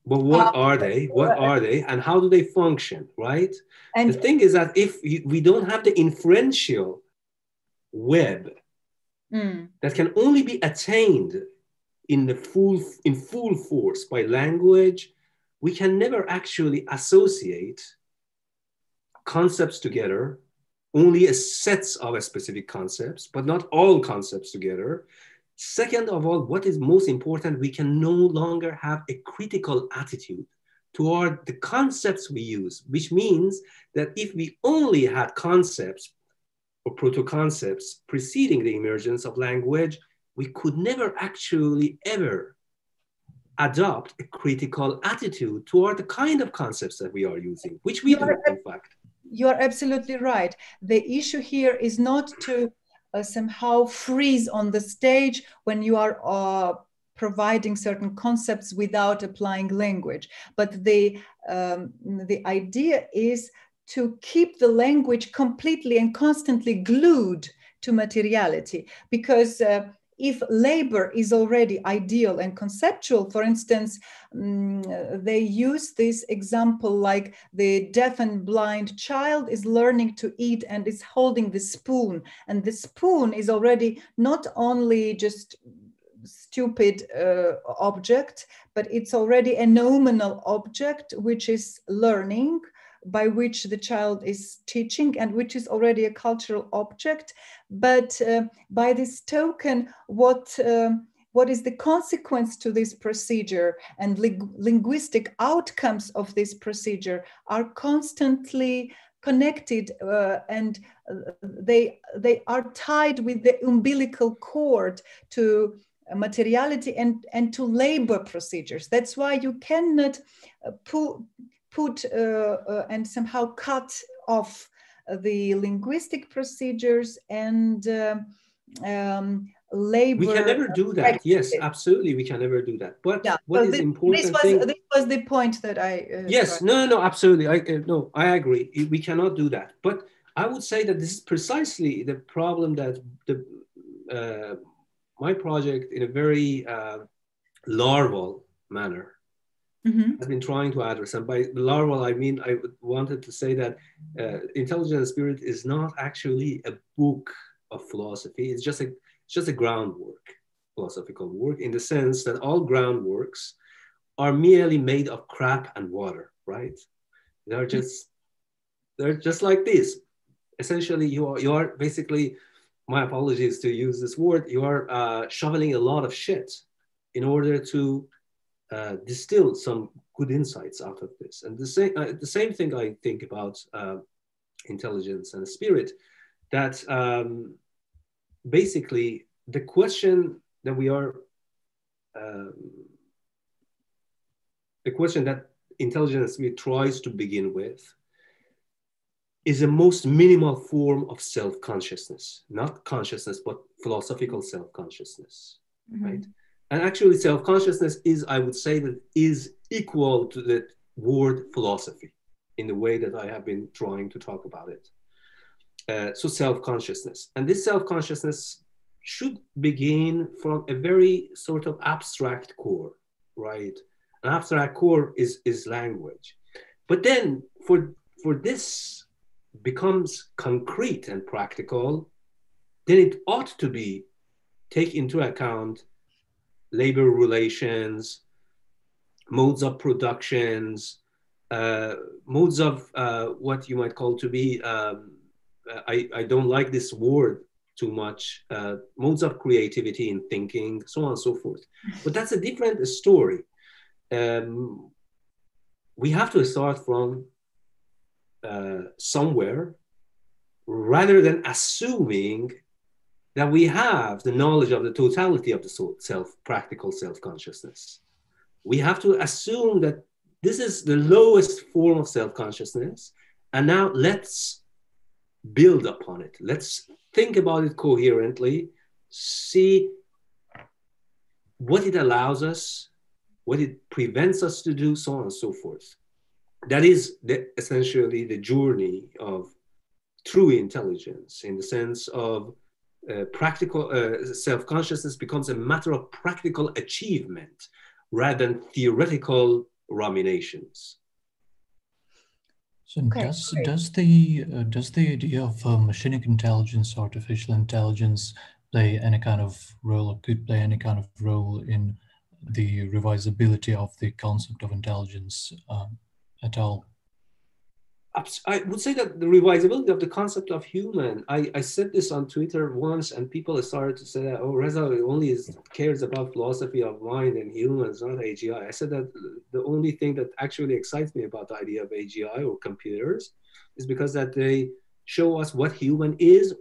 But what uh, are they? What are they? And how do they function, right? And the thing is that if we don't have the inferential web mm. that can only be attained in the full in full force by language. We can never actually associate concepts together. Only a sets of specific concepts but not all concepts together. Second of all what is most important we can no longer have a critical attitude toward the concepts we use which means that if we only had concepts or proto-concepts preceding the emergence of language, we could never actually ever adopt a critical attitude toward the kind of concepts that we are using, which we you do, are, in fact. You are absolutely right. The issue here is not to uh, somehow freeze on the stage when you are uh, providing certain concepts without applying language. But the, um, the idea is to keep the language completely and constantly glued to materiality. Because uh, if labor is already ideal and conceptual, for instance, um, they use this example like the deaf and blind child is learning to eat and is holding the spoon, and the spoon is already not only just stupid uh, object, but it's already a nominal object which is learning by which the child is teaching and which is already a cultural object. But uh, by this token, what uh, what is the consequence to this procedure and ling linguistic outcomes of this procedure are constantly connected uh, and uh, they they are tied with the umbilical cord to materiality and and to labor procedures that's why you cannot uh, pull put uh, uh, and somehow cut off the linguistic procedures and um, um, labor. We can never do that. Practices. Yes, absolutely, we can never do that. But yeah, what is this, important? This was, thing, this was the point that I. Uh, yes, no, no, absolutely. I uh, no, I agree. We cannot do that. But I would say that this is precisely the problem that the uh, my project, in a very uh, larval manner, mm-hmm. has been trying to address. And by larval, I mean I wanted to say that uh, intelligent spirit is not actually a book of philosophy. It's just a it's just a groundwork, philosophical work, in the sense that all groundworks are merely made of crap and water, right? They're mm-hmm. just they're just like this. Essentially, you are you are basically. My apologies to use this word. You are uh, shoveling a lot of shit in order to uh, distill some good insights out of this. And the same, uh, the same thing I think about uh, intelligence and spirit, that um, basically the question that we are, um, the question that intelligence spirit tries to begin with is a most minimal form of self-consciousness, not consciousness, but philosophical self-consciousness, mm-hmm. right? And actually, self consciousness is, I would say, that is equal to the word philosophy in the way that I have been trying to talk about it. Uh, so, self consciousness. And this self consciousness should begin from a very sort of abstract core, right? An abstract core is, is language. But then, for, for this becomes concrete and practical, then it ought to be take into account labor relations, modes of productions, uh, modes of uh, what you might call to be, um, I, I don't like this word too much, uh, modes of creativity in thinking, so on and so forth. But that's a different story. Um, we have to start from uh, somewhere rather than assuming that we have the knowledge of the totality of the self, practical self consciousness. We have to assume that this is the lowest form of self consciousness. And now let's build upon it. Let's think about it coherently, see what it allows us, what it prevents us to do, so on and so forth. That is the, essentially the journey of true intelligence in the sense of uh, practical uh, self-consciousness becomes a matter of practical achievement rather than theoretical ruminations. So okay, does great. does the uh, does the idea of uh, machinic intelligence, artificial intelligence, play any kind of role, or could play any kind of role in the revisability of the concept of intelligence um, at all? I would say that the revisability of the concept of human, I, I said this on Twitter once and people started to say that, oh, Reza only is, cares about philosophy of mind and humans, not AGI. I said that the only thing that actually excites me about the idea of AGI or computers is because that they show us what human is,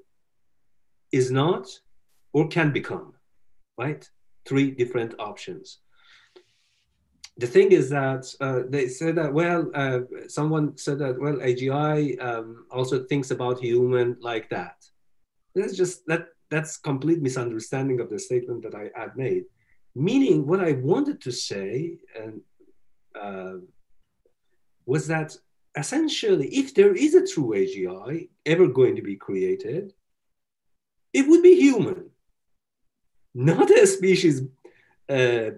is not, or can become, right? Three different options the thing is that uh, they said that well uh, someone said that well agi um, also thinks about human like that. That's just that that's complete misunderstanding of the statement that i had made. Meaning, what I wanted to say and, uh, was that essentially, if there is a true AGI ever going to be created, it would be human, not a species,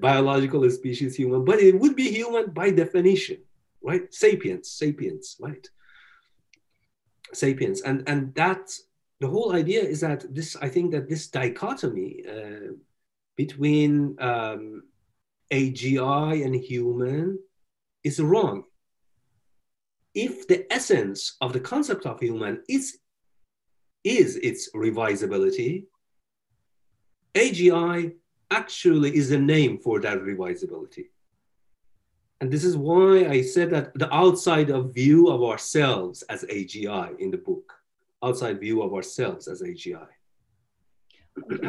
biological species human, but it would be human by definition, right? Sapiens, sapiens, right? Sapiens, and and that the whole idea is that this. I think that this dichotomy uh, between um, AGI and human is wrong. If the essence of the concept of human is is its revisability, AGI actually is a name for that revisability. And this is why I said that the outside of view of ourselves as AGI in the book, outside view of ourselves as AGI.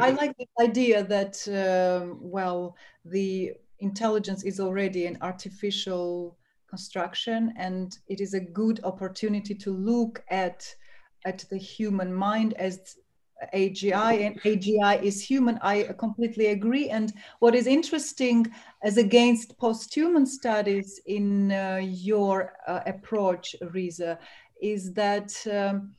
I like the idea that, um, well, the intelligence is already an artificial construction and it is a good opportunity to look at at the human mind as AGI and AGI is human. I completely agree. And what is interesting as against post-human studies in uh, your uh, approach, Reza, is that um,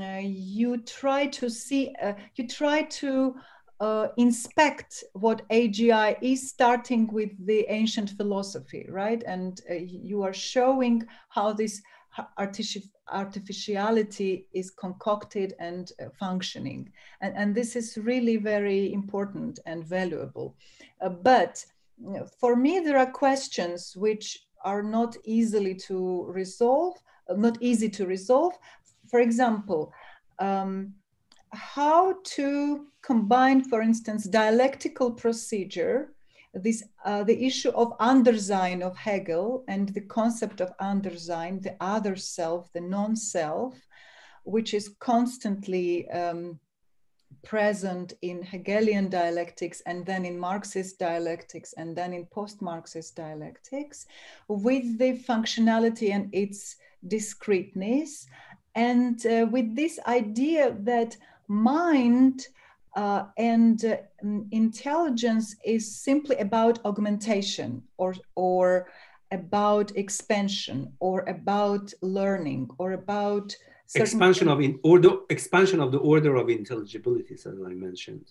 uh, you try to see, uh, you try to uh, inspect what AGI is starting with the ancient philosophy, right? And uh, you are showing how this artificiality is concocted and uh, functioning. And, and this is really very important and valuable. Uh, but for me, there are questions which are not easily to resolve, uh, not easy to resolve. For example, um, how to combine, for instance, dialectical procedure this uh, the issue of Anderssein of Hegel and the concept of Anderssein, the other self, the non-self, which is constantly um, present in Hegelian dialectics and then in Marxist dialectics and then in post-Marxist dialectics, with the functionality and its discreteness, and uh, with this idea that mind uh, and uh, intelligence is simply about augmentation or, or about expansion or about learning or about expansion of in order expansion of the order of intelligibilities as i mentioned.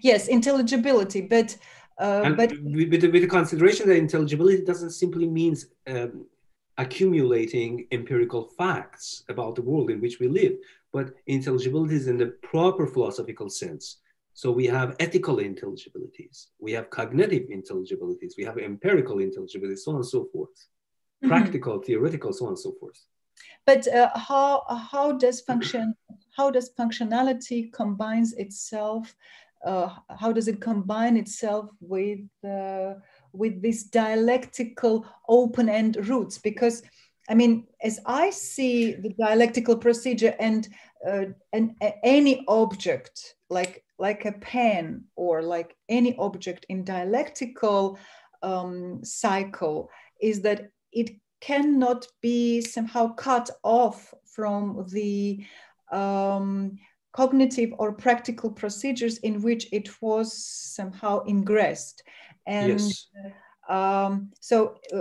Yes intelligibility but uh, and but with, with, the consideration that intelligibility doesn't simply means um, accumulating empirical facts about the world in which we live but intelligibility is in the proper philosophical sense. So we have ethical intelligibilities, we have cognitive intelligibilities, we have empirical intelligibilities, so on and so forth, mm-hmm. practical, theoretical, so on and so forth. But uh, how how does function how does functionality combines itself? Uh, how does it combine itself with uh, with these dialectical open end roots? Because I mean, as I see the dialectical procedure and uh, and any object like like a pen or like any object in dialectical um, cycle is that it cannot be somehow cut off from the um, cognitive or practical procedures in which it was somehow ingressed and yes. Um, so uh,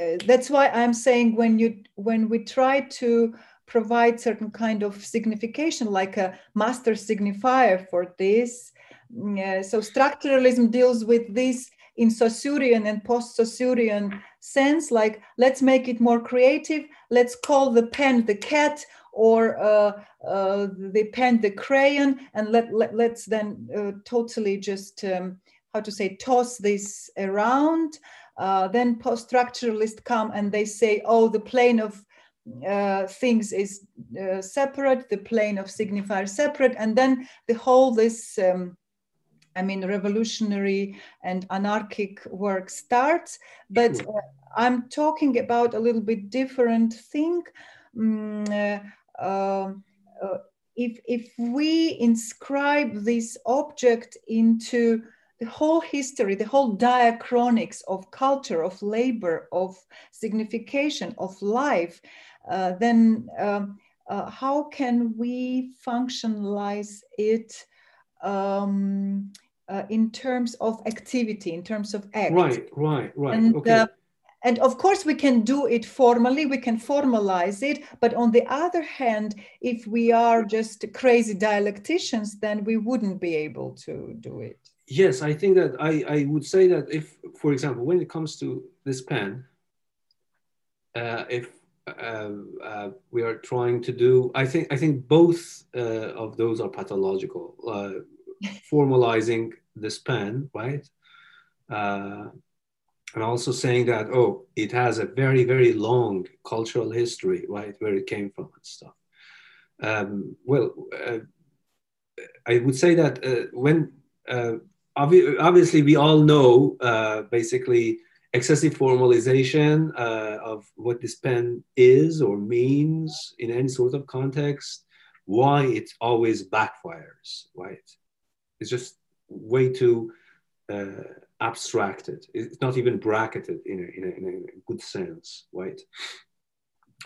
uh, that's why I'm saying when you when we try to provide certain kind of signification, like a master signifier for this. Mm, uh, so structuralism deals with this in Saussurean and post-Saussurean sense, like let's make it more creative. Let's call the pen the cat or uh, uh, the pen the crayon, and let, let us then uh, totally just um, how to say, toss this around. Uh, then post-structuralists come and they say, oh, the plane of uh, things is uh, separate, the plane of signifier separate, and then the whole this, um, I mean, revolutionary and anarchic work starts. But uh, I'm talking about a little bit different thing. Mm, uh, uh, if if we inscribe this object into the whole history, the whole diachronics of culture, of labor, of signification, of life, uh, then um, uh, how can we functionalize it um, uh, in terms of activity, in terms of act. Right, right, right. And, okay. uh, and of course, we can do it formally, we can formalize it. But on the other hand, if we are just crazy dialecticians, then we wouldn't be able to do it. Yes, I think that I, I would say that if, for example, when it comes to this pen, uh, if uh, uh, we are trying to do, I think I think both uh, of those are pathological. Uh, formalizing this pen, right? Uh, and also saying that oh, it has a very very long cultural history, right, where it came from and stuff. Um, well, I would say that when obvi- obviously we all know basically excessive formalization uh, of what this pen is or means in any sort of context, why it always backfires, right? It's just way too uh, abstracted. It's not even bracketed in a, in, a, in a good sense, right?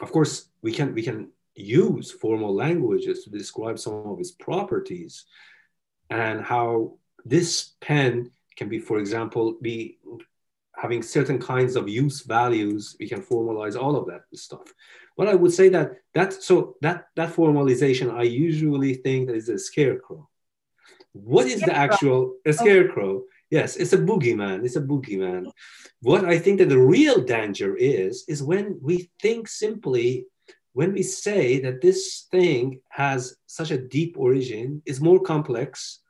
Of course, we can we can use formal languages to describe some of its properties and how this pen can be, for example, be having certain kinds of use values, we can formalize all of that stuff. But I would say that that so that that formalization, I usually think that is a scarecrow. What is the actual a oh. scarecrow? Yes, it's a boogeyman. It's a boogeyman. What I think that the real danger is is when we think simply when we say that this thing has such a deep origin, is more complex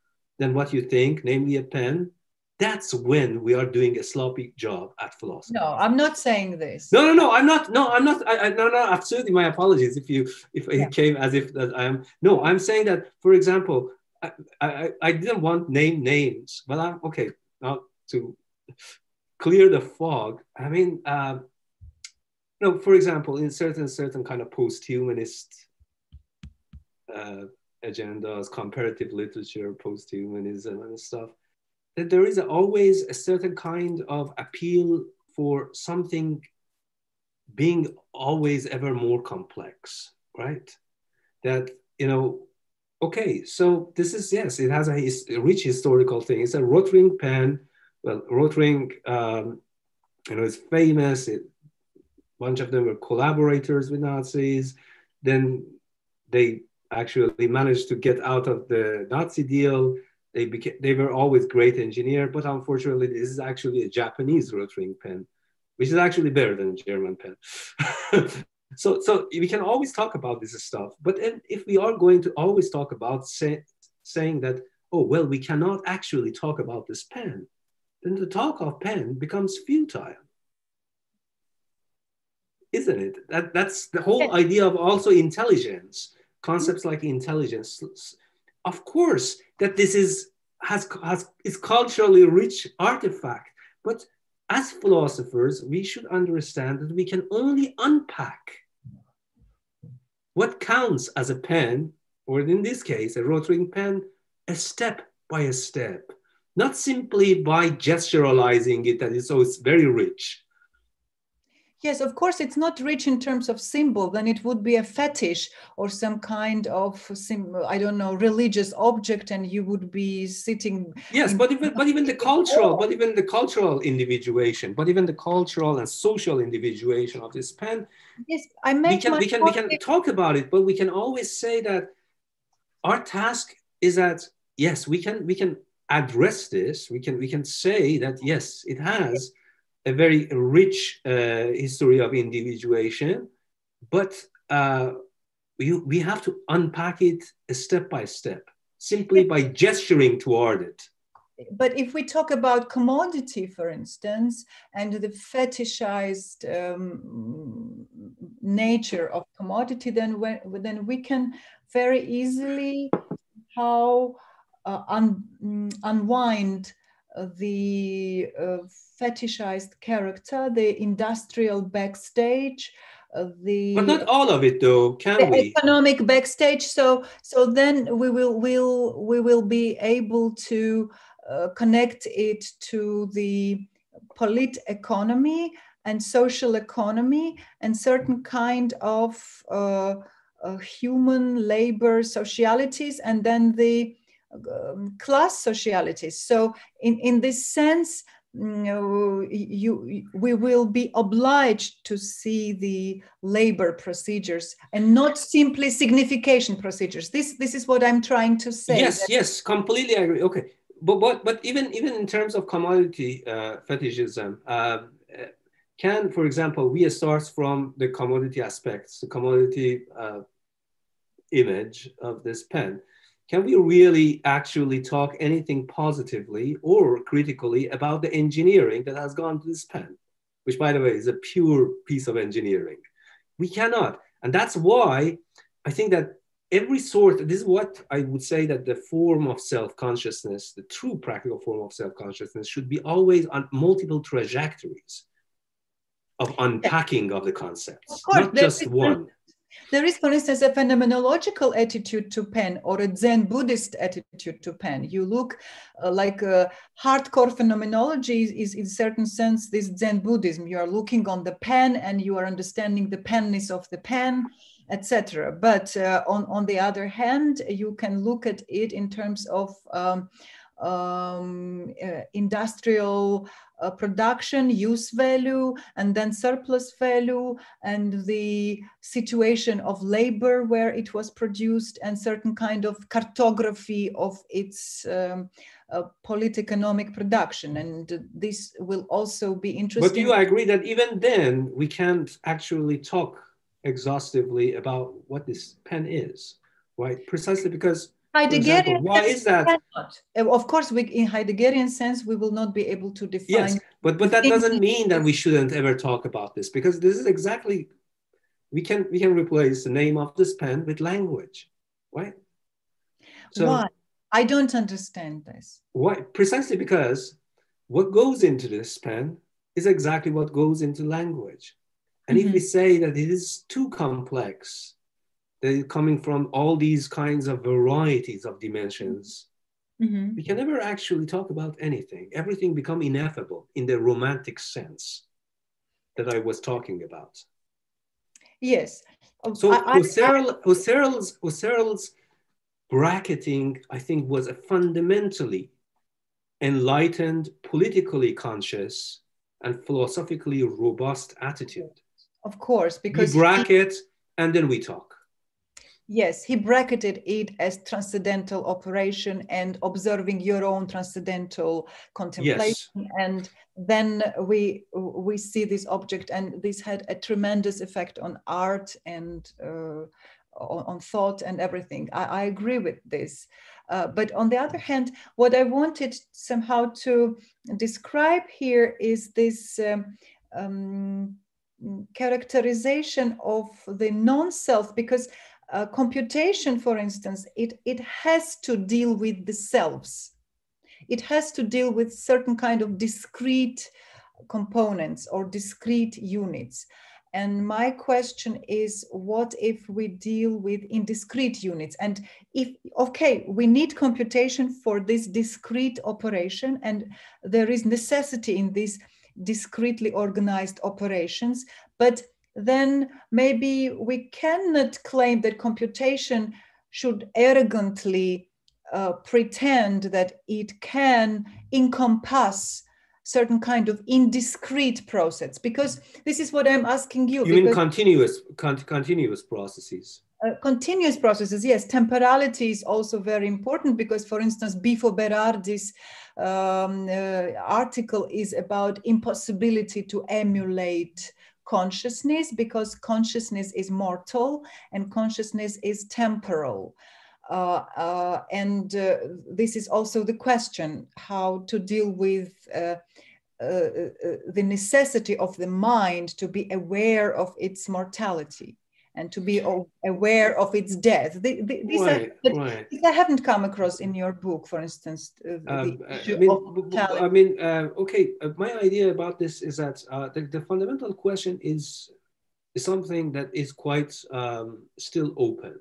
than what you think, namely a pen, that's when we are doing a sloppy job at philosophy. No, I'm not saying this. No, no, no, I'm not. No, I'm not. I, I, no, no, absolutely. My apologies if you if yeah. it came as if that I am. No, I'm saying that. For example, I, I, I didn't want name names, but I'm okay. Now to clear the fog. I mean, uh, no. For example, in certain certain kind of post-humanist uh, agendas, comparative literature, post-humanism, and stuff that there is always a certain kind of appeal for something being always ever more complex, right? That, you know, okay, so this is, yes, it has a, his, a rich historical thing. It's a Rotring pen. Well, Rotring, um, you know, is famous. It, a bunch of them were collaborators with Nazis. Then they actually managed to get out of the Nazi deal they became they were always great engineer, but unfortunately, this is actually a Japanese rotring pen, which is actually better than a German pen. so so we can always talk about this stuff, but if we are going to always talk about say, saying that oh well we cannot actually talk about this pen, then the talk of pen becomes futile isn't it? That, that's the whole idea of also intelligence, concepts like intelligence of course that this is has, has is culturally rich artifact. But as philosophers we should understand that we can only unpack what counts as a pen or in this case a rotring pen a step by a step. Not simply by gesturalizing it that is so it's very rich Yes, of course, it's not rich in terms of symbol. Then it would be a fetish or some kind of, I don't know, religious object, and you would be sitting. Yes, but even but even the cultural, but even the cultural individuation, but even the cultural and social individuation of this pen. Yes, I make. We can we can we can talk about it, but we can always say that our task is that yes, we can we can address this. We can we can say that yes, it has a very rich uh, history of individuation, but uh, we, we have to unpack it step by step, simply by gesturing toward it. But if we talk about commodity, for instance, and the fetishized um, nature of commodity, then, when, then we can very easily how uh, un, unwind the uh, fetishized character, the industrial backstage, uh, the but not all of it though can we? economic backstage. So so then we will will we will be able to uh, connect it to the polit economy and social economy and certain kind of uh, uh human labor socialities and then the um, class socialities. So, in, in this sense, you, you, we will be obliged to see the labor procedures and not simply signification procedures. This, this is what I'm trying to say. Yes, yes, completely agree. Okay, but but, but even even in terms of commodity uh, fetishism, uh, can, for example, we start from the commodity aspects, the commodity uh, image of this pen can we really actually talk anything positively or critically about the engineering that has gone to this pen, which, by the way, is a pure piece of engineering? We cannot. And that's why I think that every sort, this is what I would say that the form of self consciousness, the true practical form of self consciousness, should be always on multiple trajectories of unpacking of the concepts, of course, not just one. There is, for instance, a phenomenological attitude to pen or a Zen Buddhist attitude to pen. You look uh, like a uh, hardcore phenomenology is, in certain sense, this Zen Buddhism. You are looking on the pen and you are understanding the penness of the pen, etc. But uh, on, on the other hand, you can look at it in terms of um, um, uh, industrial uh, production, use value, and then surplus value, and the situation of labor where it was produced, and certain kind of cartography of its um, uh, economic production. And this will also be interesting. But do you agree that even then we can't actually talk exhaustively about what this pen is, right? Precisely because Heideggerian why is that? Of course, we, in Heideggerian sense, we will not be able to define. Yes, but but that doesn't mean that we shouldn't ever talk about this because this is exactly we can we can replace the name of this pen with language, right? So, why? I don't understand this. Why? Precisely because what goes into this pen is exactly what goes into language, and mm-hmm. if we say that it is too complex they're coming from all these kinds of varieties of dimensions mm-hmm. we can never actually talk about anything. Everything become ineffable in the romantic sense that i was talking about. Yes. So Husserl, Husserl's bracketing i think was a fundamentally enlightened politically conscious and philosophically robust attitude. Of course because we bracket he, and then we talk Yes, he bracketed it as transcendental operation and observing your own transcendental contemplation. Yes. And then we we see this object, and this had a tremendous effect on art and uh, on, on, thought and everything. I, I agree with this. Uh, but on the other hand, what I wanted somehow to describe here is this. Um, um, characterization of the non-self because uh, computation, for instance, it, it has to deal with the selves. It has to deal with certain kind of discrete components or discrete units. And my question is, what if we deal with indiscrete units? And if, okay, we need computation for this discrete operation, and there is necessity in these discretely organized operations, but then maybe we cannot claim that computation should arrogantly uh, pretend that it can encompass certain kind of indiscrete process because this is what i'm asking you you mean continuous con- continuous processes? Uh, continuous processes yes. Temporality is also very important because for instance bifo berardi's um, uh, article is about impossibility to emulate consciousness because consciousness is mortal and consciousness is temporal. Uh, uh, and uh, this is also the question how to deal with uh, uh, uh, the necessity of the mind to be aware of its mortality and to be aware of its death. The, the, these, right, are, right. these I haven't come across in your book, for instance. Um, I mean, I mean uh, okay, uh, my idea about this is that uh, the, the, fundamental question is, is something that is quite um, still open.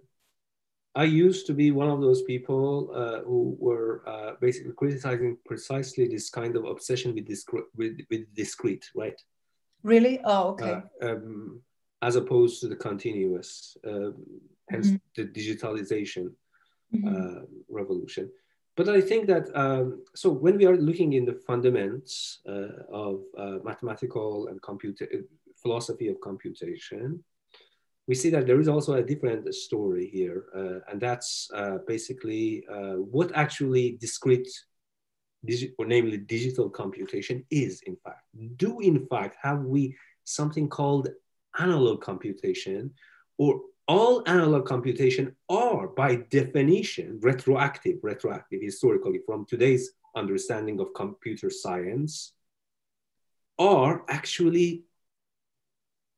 I used to be one of those people uh, who were uh, basically criticizing precisely this kind of obsession with, discrete, with, with discrete, right? Really? Oh, okay. Uh, um, as opposed to the continuous, uh, hence mm-hmm. the digitalization mm-hmm. uh, revolution. but I think that um, so when we are looking in the fundamentals uh, of uh, mathematical and computer philosophy of computation, we see that there is also a different story here, uh, and that's uh, basically uh, what actually discrete, digi- or namely digital computation is. In fact, do in fact have we something called analog computation, or all analog computation are by definition retroactive, retroactive historically from today's understanding of computer science, are actually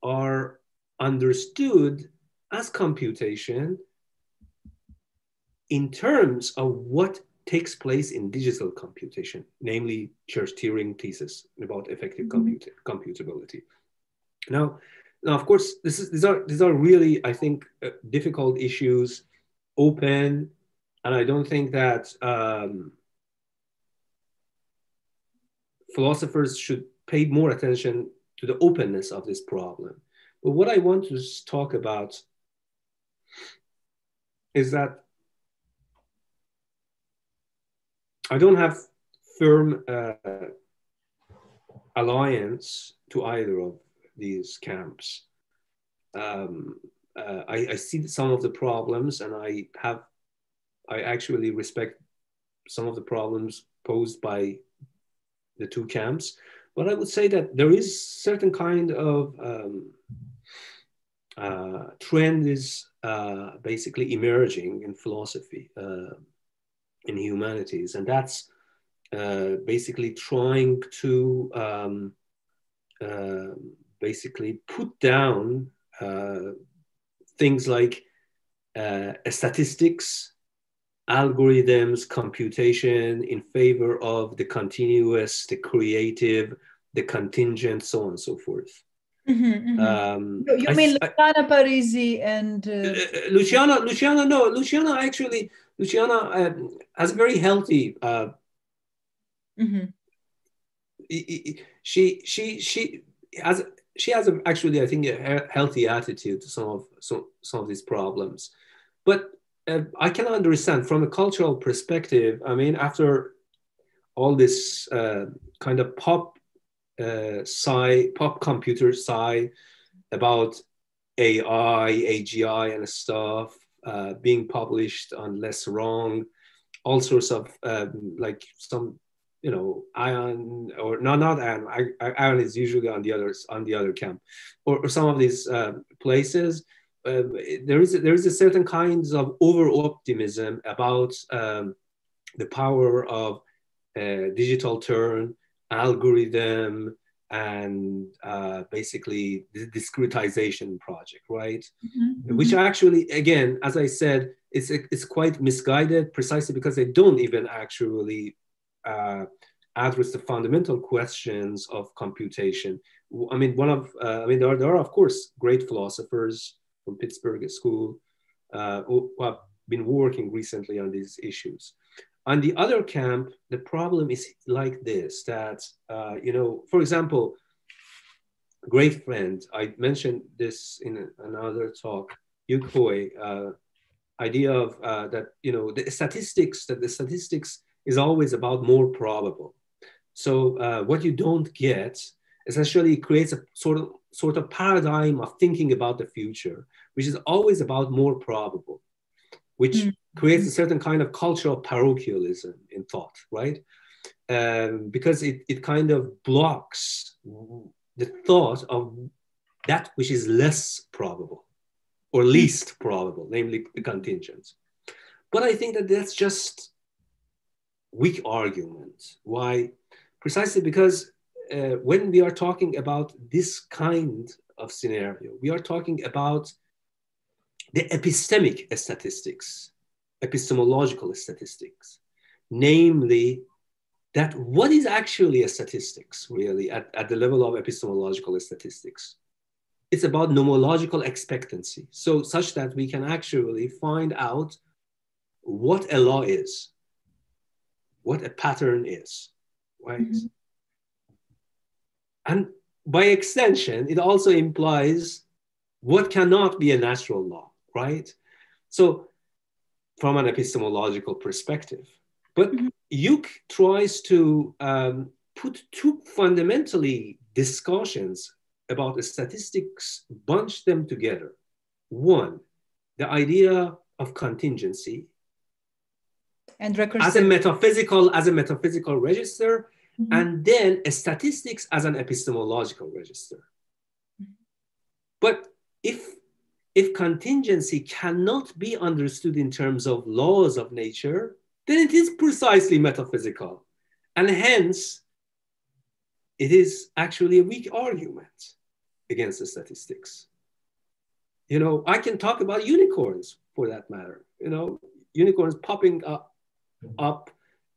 are understood as computation in terms of what takes place in digital computation, namely Church-Turing thesis about effective mm -hmm. computability. Now, now, of course, this is, these are these are really, I think, uh, difficult issues, open, and I don't think that um, philosophers should pay more attention to the openness of this problem. But what I want to talk about is that I don't have firm uh, alliance to either of these camps. Um, uh, I, I, see some of the problems, and I have, I actually respect some of the problems posed by the two camps. But I would say that there is certain kind of um, uh, trend is uh, basically emerging in philosophy, uh, in humanities, and that's uh, basically trying to um, uh, basically put down uh, things like uh, statistics, algorithms, computation in favor of the continuous, the creative, the contingent, so on and so forth. Mm-hmm, mm-hmm. Um, you, you mean Luciana Parisi and uh... uh... uh Luciana? Luciana, no, Luciana actually, Luciana uh, has a very healthy. Uh, mm-hmm. She she she has she has a, actually, I think, a healthy attitude to some of some, some of these problems. But uh, I can understand from a cultural perspective. I mean, after all this uh, kind of pop uh, sci, pop computer sci about AI, AGI, and stuff uh, being published on LessWrong, all sorts of um, like some you know Aeon or no not Aeon Aeon is usually on the others on the other camp or, or some of these uh, places uh, there is a, there is a certain kinds of over optimism about um, the power of uh, digital turn algorithm and uh, basically the discretization project right mm-hmm. which actually again as i said it's, it's quite misguided precisely because they don't even actually uh, address the fundamental questions of computation. I mean, one of, uh, I mean, there are, there are, of course, great philosophers from Pittsburgh School uh, who have been working recently on these issues. On the other camp, the problem is like this, that, uh, you know, for example, great friend, I mentioned this in another talk, Yuk Hui, uh, idea of uh, that, you know, the statistics, that the statistics is always about more probable. So uh, what you don't get essentially creates a sort of sort of paradigm of thinking about the future, which is always about more probable, which mm-hmm. creates a certain kind of cultural parochialism in thought, right? Um, because it, it kind of blocks the thought of that which is less probable or least probable, namely the contingents. But I think that that's just weak argument. Why? Precisely because uh, when we are talking about this kind of scenario, we are talking about the epistemic statistics, epistemological statistics, namely that what is actually a statistics really at, at the level of epistemological statistics? It's about nomological expectancy. So such that we can actually find out what a law is what a pattern is, right? Mm-hmm. And by extension, it also implies what cannot be a natural law, right? So, from an epistemological perspective, But mm tries to um, put two fundamentally discussions about statistics, bunch them together. One, the idea of contingency and as a metaphysical as a metaphysical register, mm-hmm. and then statistics as an epistemological register. Mm-hmm. But if if contingency cannot be understood in terms of laws of nature, then it is precisely metaphysical. And hence, it is actually a weak argument against the statistics. You know, I can talk about unicorns for that matter. You know, unicorns popping up, up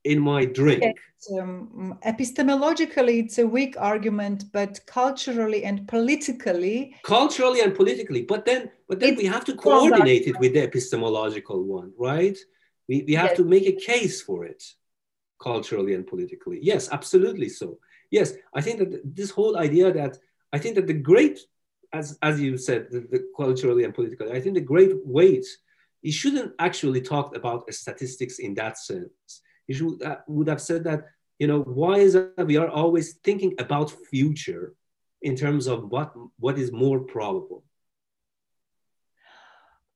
in my drink. Um, epistemologically, it's a weak argument, but culturally and politically, culturally and politically, but then, but then we have to coordinate it with the epistemological one, right? We, we have yes. to make a case for it, culturally and politically. Yes, absolutely so. Yes, I think that this whole idea that I think that the great, as as you said, the, the culturally and politically, I think the great weight. You shouldn't actually talk about statistics in that sense you should, uh, would have said that, you know, why is that we are always thinking about future in terms of what, what is more probable?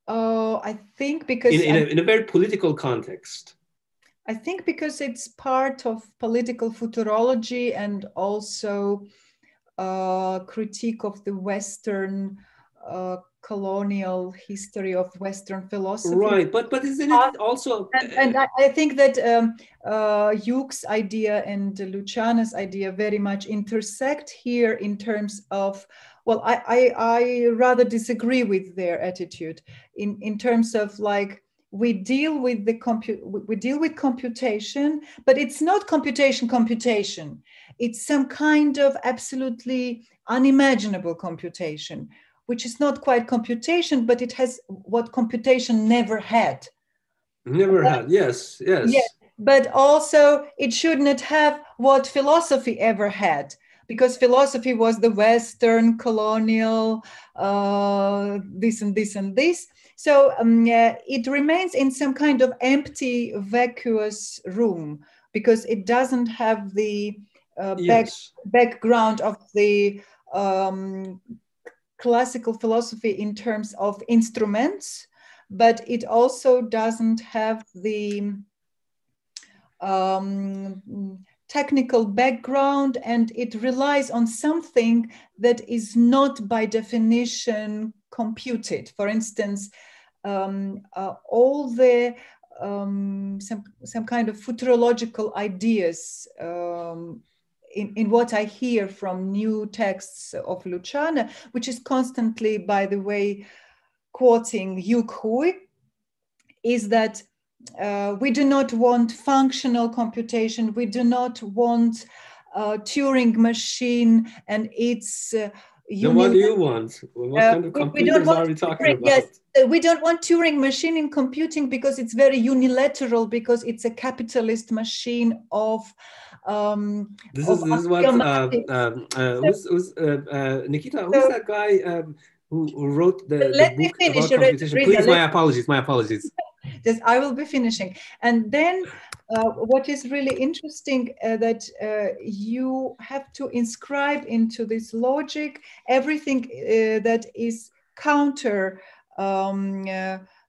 Oh, I think because in, in, a, in a very political context. I think because it's part of political futurology and also uh, critique of the Western uh, colonial history of Western philosophy. Right, but but isn't it also? And, and I, I, think that um, uh, idea and Luciana's idea very much intersect here in terms of. Well, I, I, I rather disagree with their attitude in, in terms of like we deal with the compute we deal with computation but it's not computation computation it's some kind of absolutely unimaginable computation which is not quite computation, but it has what computation never had. Never uh, had, yes, yes. Yes, but also it should not have what philosophy ever had, because philosophy was the Western colonial, uh, this and this and this. So um, yeah, it remains in some kind of empty, vacuous room because it doesn't have the uh, back, yes. background of the um, classical philosophy in terms of instruments, but it also doesn't have the um, technical background and it relies on something that is not by definition computed. For instance, um, uh, all the um, some some kind of futurological ideas um, in, in what I hear from new texts of Luciana, which is constantly, by the way, quoting Yuk Hui, is that uh, we do not want functional computation. We do not want uh, Turing machine and its uh, then what do you want? What uh, kind of computers we are we talking Turing, about? Yes, uh, we don't want Turing machine in computing because it's very unilateral, because it's a capitalist machine of um, this is this is what uh, um, uh, who's, who's uh, uh, Nikita? Who's so, that guy um, who, who, wrote the, the book about computation? Please, my apologies. My apologies. Just I will be finishing, and then uh, what is really interesting uh, that uh, you have to inscribe into this logic everything uh, that is counter um,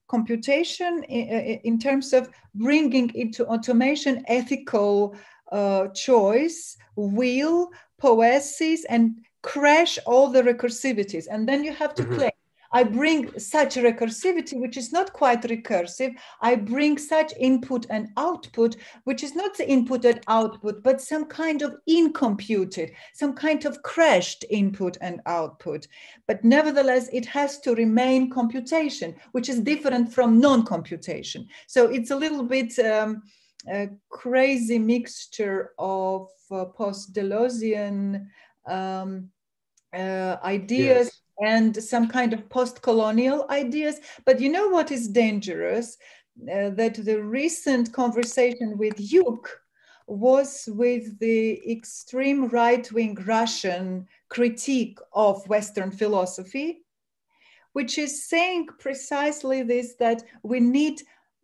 computation in, in, terms of bringing into automation ethical uh, choice, will, poiesis and crash all the recursivities. And then you have to mm-hmm. claim, I bring such recursivity, which is not quite recursive. I bring such input and output, which is not the input and output, but some kind of incomputed, some kind of crashed input and output. But nevertheless, it has to remain computation, which is different from non computation. So it's a little bit. Um, a crazy mixture of uh, post-Deleuzian um, uh, ideas yes. And some kind of post-colonial ideas. But you know what is dangerous? Uh, that the recent conversation with Yuk was with the extreme right-wing Russian critique of Western philosophy, which is saying precisely this, that we need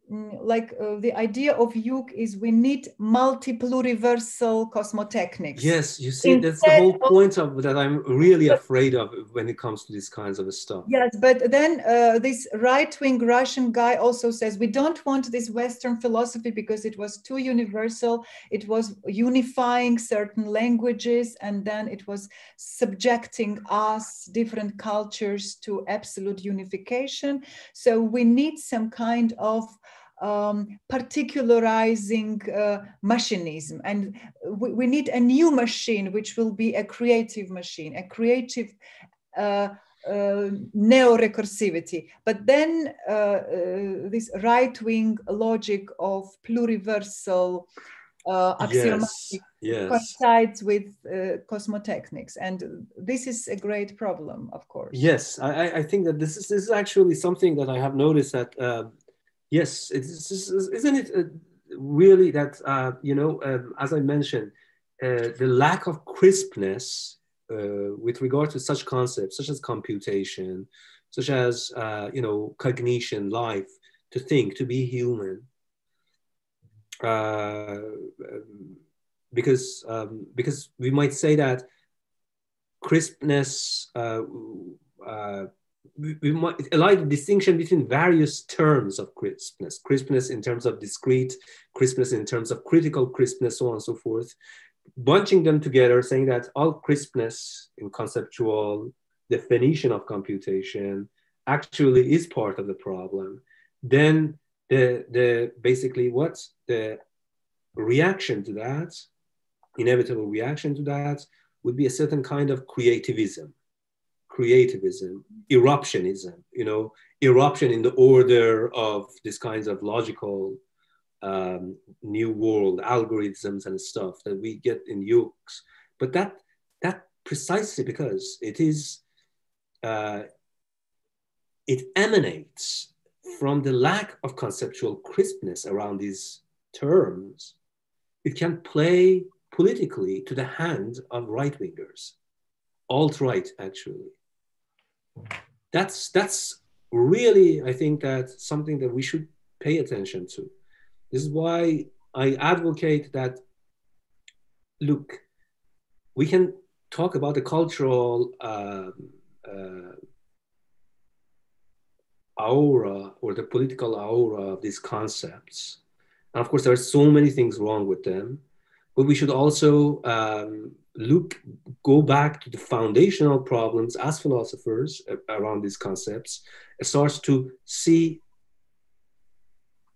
like uh, the idea of Yuk is we need multi-pluriversal cosmotechnics. Yes, you see, that's the whole point of that I'm really afraid of when it comes to these kinds of stuff. Yes, but then uh, this right-wing Russian guy also says we don't want this Western philosophy because it was too universal. It was unifying certain languages, and then it was subjecting us, different cultures, to absolute unification. So we need some kind of um, particularizing uh, machinism. And we, we, need a new machine, which will be a creative machine, a creative uh, uh, neo-recursivity. But then uh, uh, this right-wing logic of pluriversal uh, axiomatic yes, yes. coincides with uh, cosmotechnics and this is a great problem of course yes i, I think that this is, this is actually something that i have noticed that uh, yes it's, it's, isn't it uh, really that uh, you know um, as i mentioned uh, the lack of crispness with regard to such concepts such as computation such as you know cognition life to think to be human uh, because um, because we might say that crispness uh, uh, we, might allow the distinction between various terms of crispness crispness in terms of discrete crispness in terms of critical crispness so on and so forth. Bunching them together saying that all crispness in conceptual definition of computation actually is part of the problem then the the basically what's the reaction to that inevitable reaction to that would be a certain kind of creativism creativism eruptionism you know eruption in the order of these kinds of logical um, new world algorithms and stuff that we get in Yuk's but that that precisely because it is uh, it emanates from the lack of conceptual crispness around these terms, it can play politically to the hand of right wingers, alt right, actually. That's, that's really, I think, that something that we should pay attention to. This is why I advocate that, look, we can talk about the cultural um, uh, aura or the political aura of these concepts. And of course, there are so many things wrong with them, but we should also um, look, go back to the foundational problems as philosophers around these concepts, starts to see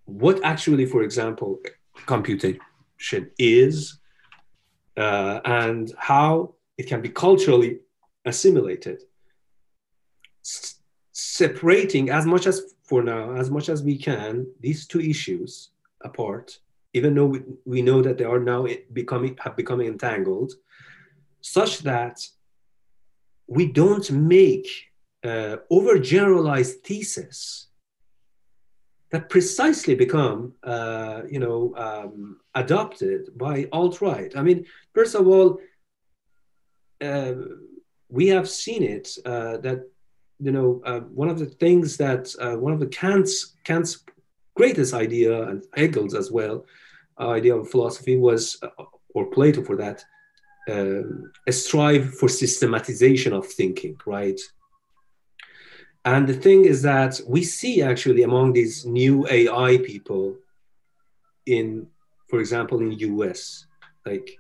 what actually, for example, computation is uh, and how it can be culturally assimilated. Separating as much as for now, as much as we can, these two issues apart, even though we, we know that they are now becoming have become entangled, such that we don't make uh, overgeneralized thesis that precisely become, uh, you know, um, adopted by alt-right. I mean, first of all, uh, we have seen it uh, that you know, uh, one of the things that uh, one of the Kant's Kant's greatest idea and Hegel's as well uh, idea of philosophy was, or Plato for that, strive for systematization of thinking, right? And the thing is that we see actually among these new AI people in, for example, in US, like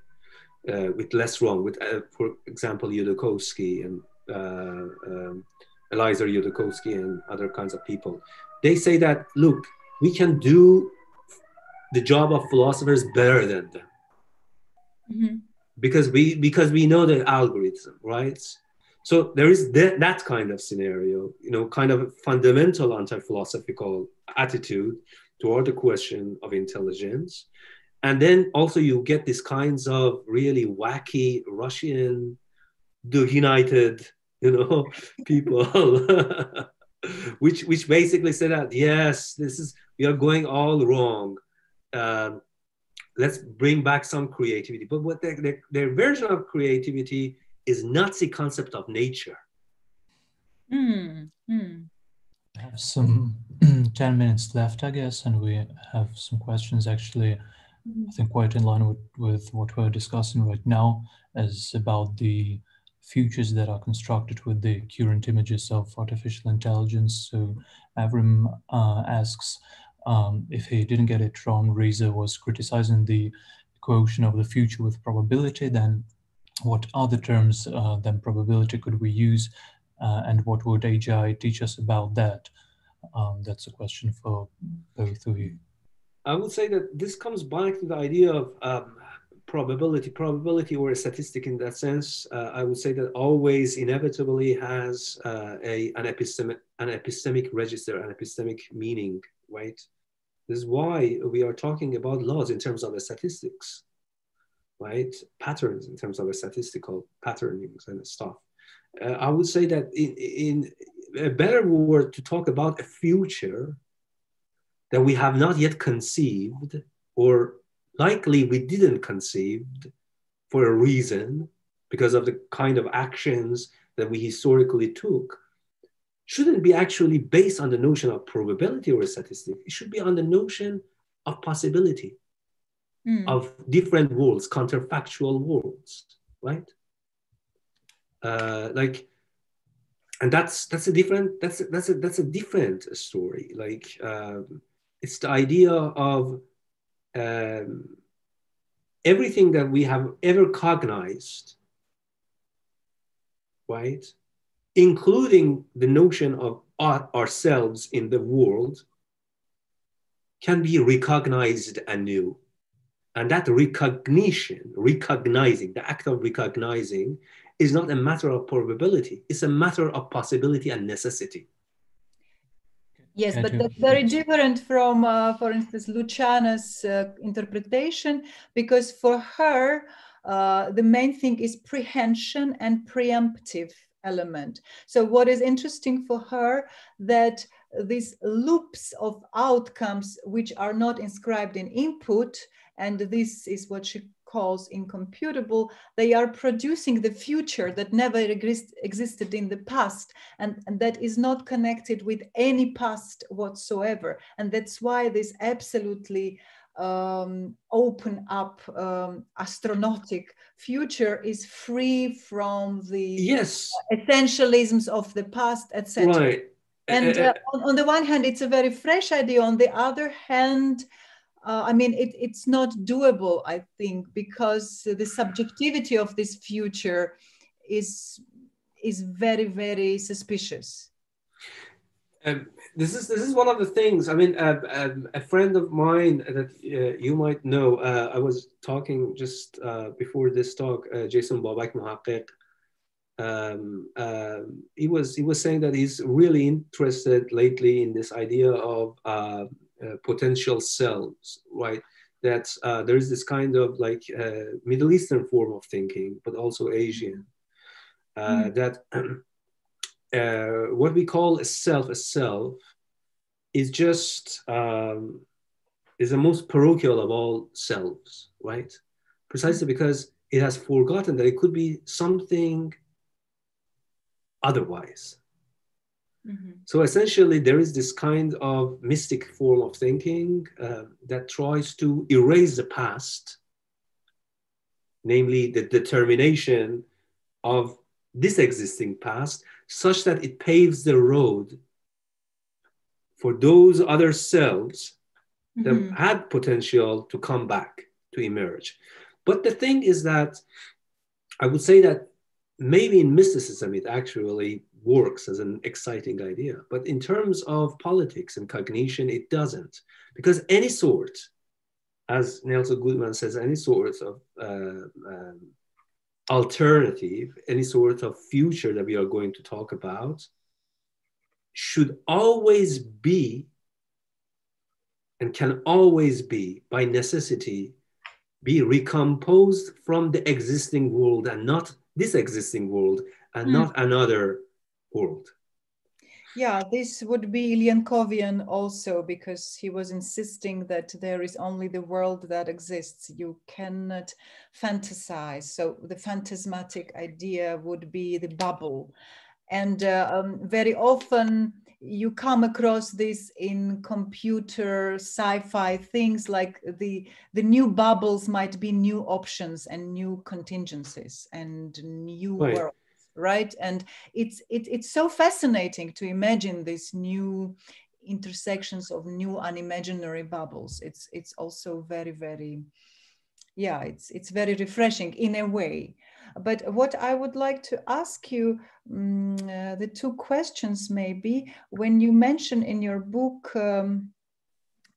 uh, with LessWrong, with, uh, for example, Yudkowsky and um, Eliezer Yudkowsky and other kinds of people. They say that, look, we can do the job of philosophers better than them. Mm-hmm. Because we because we know the algorithm, right? So there is that, that kind of scenario, you know, kind of fundamental anti-philosophical attitude toward the question of intelligence. And then also you get these kinds of really wacky Russian, the United you know, people, which which basically said that yes, this is we are going all wrong. Um, let's bring back some creativity. But what their, their, their version of creativity is Nazi concept of nature. Mm, mm. have some 10 minutes left, I guess, and we have some questions actually, mm-hmm. I think quite in line with, with what we're discussing right now, as about the futures that are constructed with the current images of artificial intelligence. So Avrim uh, asks um, if he didn't get it wrong, Reza was criticizing the equation of the future with probability, then what other terms uh, than probability could we use uh, and what would AGI teach us about that? Um, that's a question for both of you. I would say that this comes back to the idea of um, probability, probability or a statistic in that sense. Uh, I would say that always inevitably has uh, a an epistemic an epistemic register, an epistemic meaning, right? This is why we are talking about laws in terms of the statistics, right? Patterns in terms of statistical patternings and stuff. Uh, I would say that in, in a better word to talk about a future that we have not yet conceived or likely we didn't conceive for a reason because of the kind of actions that we historically took shouldn't be actually based on the notion of probability or a statistic. It should be on the notion of possibility mm. of different worlds counterfactual worlds right? Uh, like and that's that's a different that's a, that's a that's a different story. Like um, it's the idea of um, everything that we have ever cognized right including the notion of ourselves in the world can be recognized anew. And that recognition recognizing the act of recognizing is not a matter of probability, it's a matter of possibility and necessity. Yes, but that's very different from, uh, for instance, Luciana's uh, interpretation, because for her, uh, the main thing is prehension and preemptive element. So what is interesting for her that these loops of outcomes which are not inscribed in input, and this is what she calls incomputable, they are producing the future that never exist, existed in the past and, and that is not connected with any past whatsoever. And that's why this absolutely um, open up um, astronautic future is free from the yes essentialisms of the past, etc. Right. And uh, on, on the one hand, it's a very fresh idea. On the other hand, uh, I mean, it, it's not doable, I think, because the subjectivity of this future is is very, very suspicious. Um, this is this is one of the things. I mean, uh, um, a friend of mine that uh, you might know. Uh, I was talking just uh, before this talk. Uh, Jason Bahbak Mohaghegh. Um, um, he was he was saying that he's really interested lately in this idea of uh, uh, potential selves, right? That uh, there is this kind of like uh, Middle Eastern form of thinking, but also Asian. Mm. That what we call a self, a self, is just um, is the most parochial of all selves, right? Precisely because it has forgotten that it could be something otherwise Mm-hmm. So essentially, there is this kind of mystic form of thinking uh, that tries to erase the past, namely the determination of this existing past, such that it paves the road for those other selves mm-hmm. that had potential to come back, to emerge. But the thing is that I would say that maybe in mysticism, it actually works as an exciting idea. But in terms of politics and cognition, it doesn't. Because any sort, as Nelson Goodman says, any sort of uh, um, alternative, any sort of future that we are going to talk about, should always be and can always be, by necessity, be recomposed from the existing world and not this existing world and mm. not another world. Yeah, this would be Ilyenkovian also because he was insisting that there is only the world that exists. You cannot fantasize. So the phantasmatic idea would be the bubble. And uh, um, very often you come across this in computer sci-fi things like the the new bubbles might be new options and new contingencies and new right. worlds right? And it's it, it's so fascinating to imagine these new intersections of new unimaginary bubbles. It's it's also very very yeah it's it's very refreshing in a way. But what I would like to ask you, um, uh, the two questions maybe, when you mention in your book um,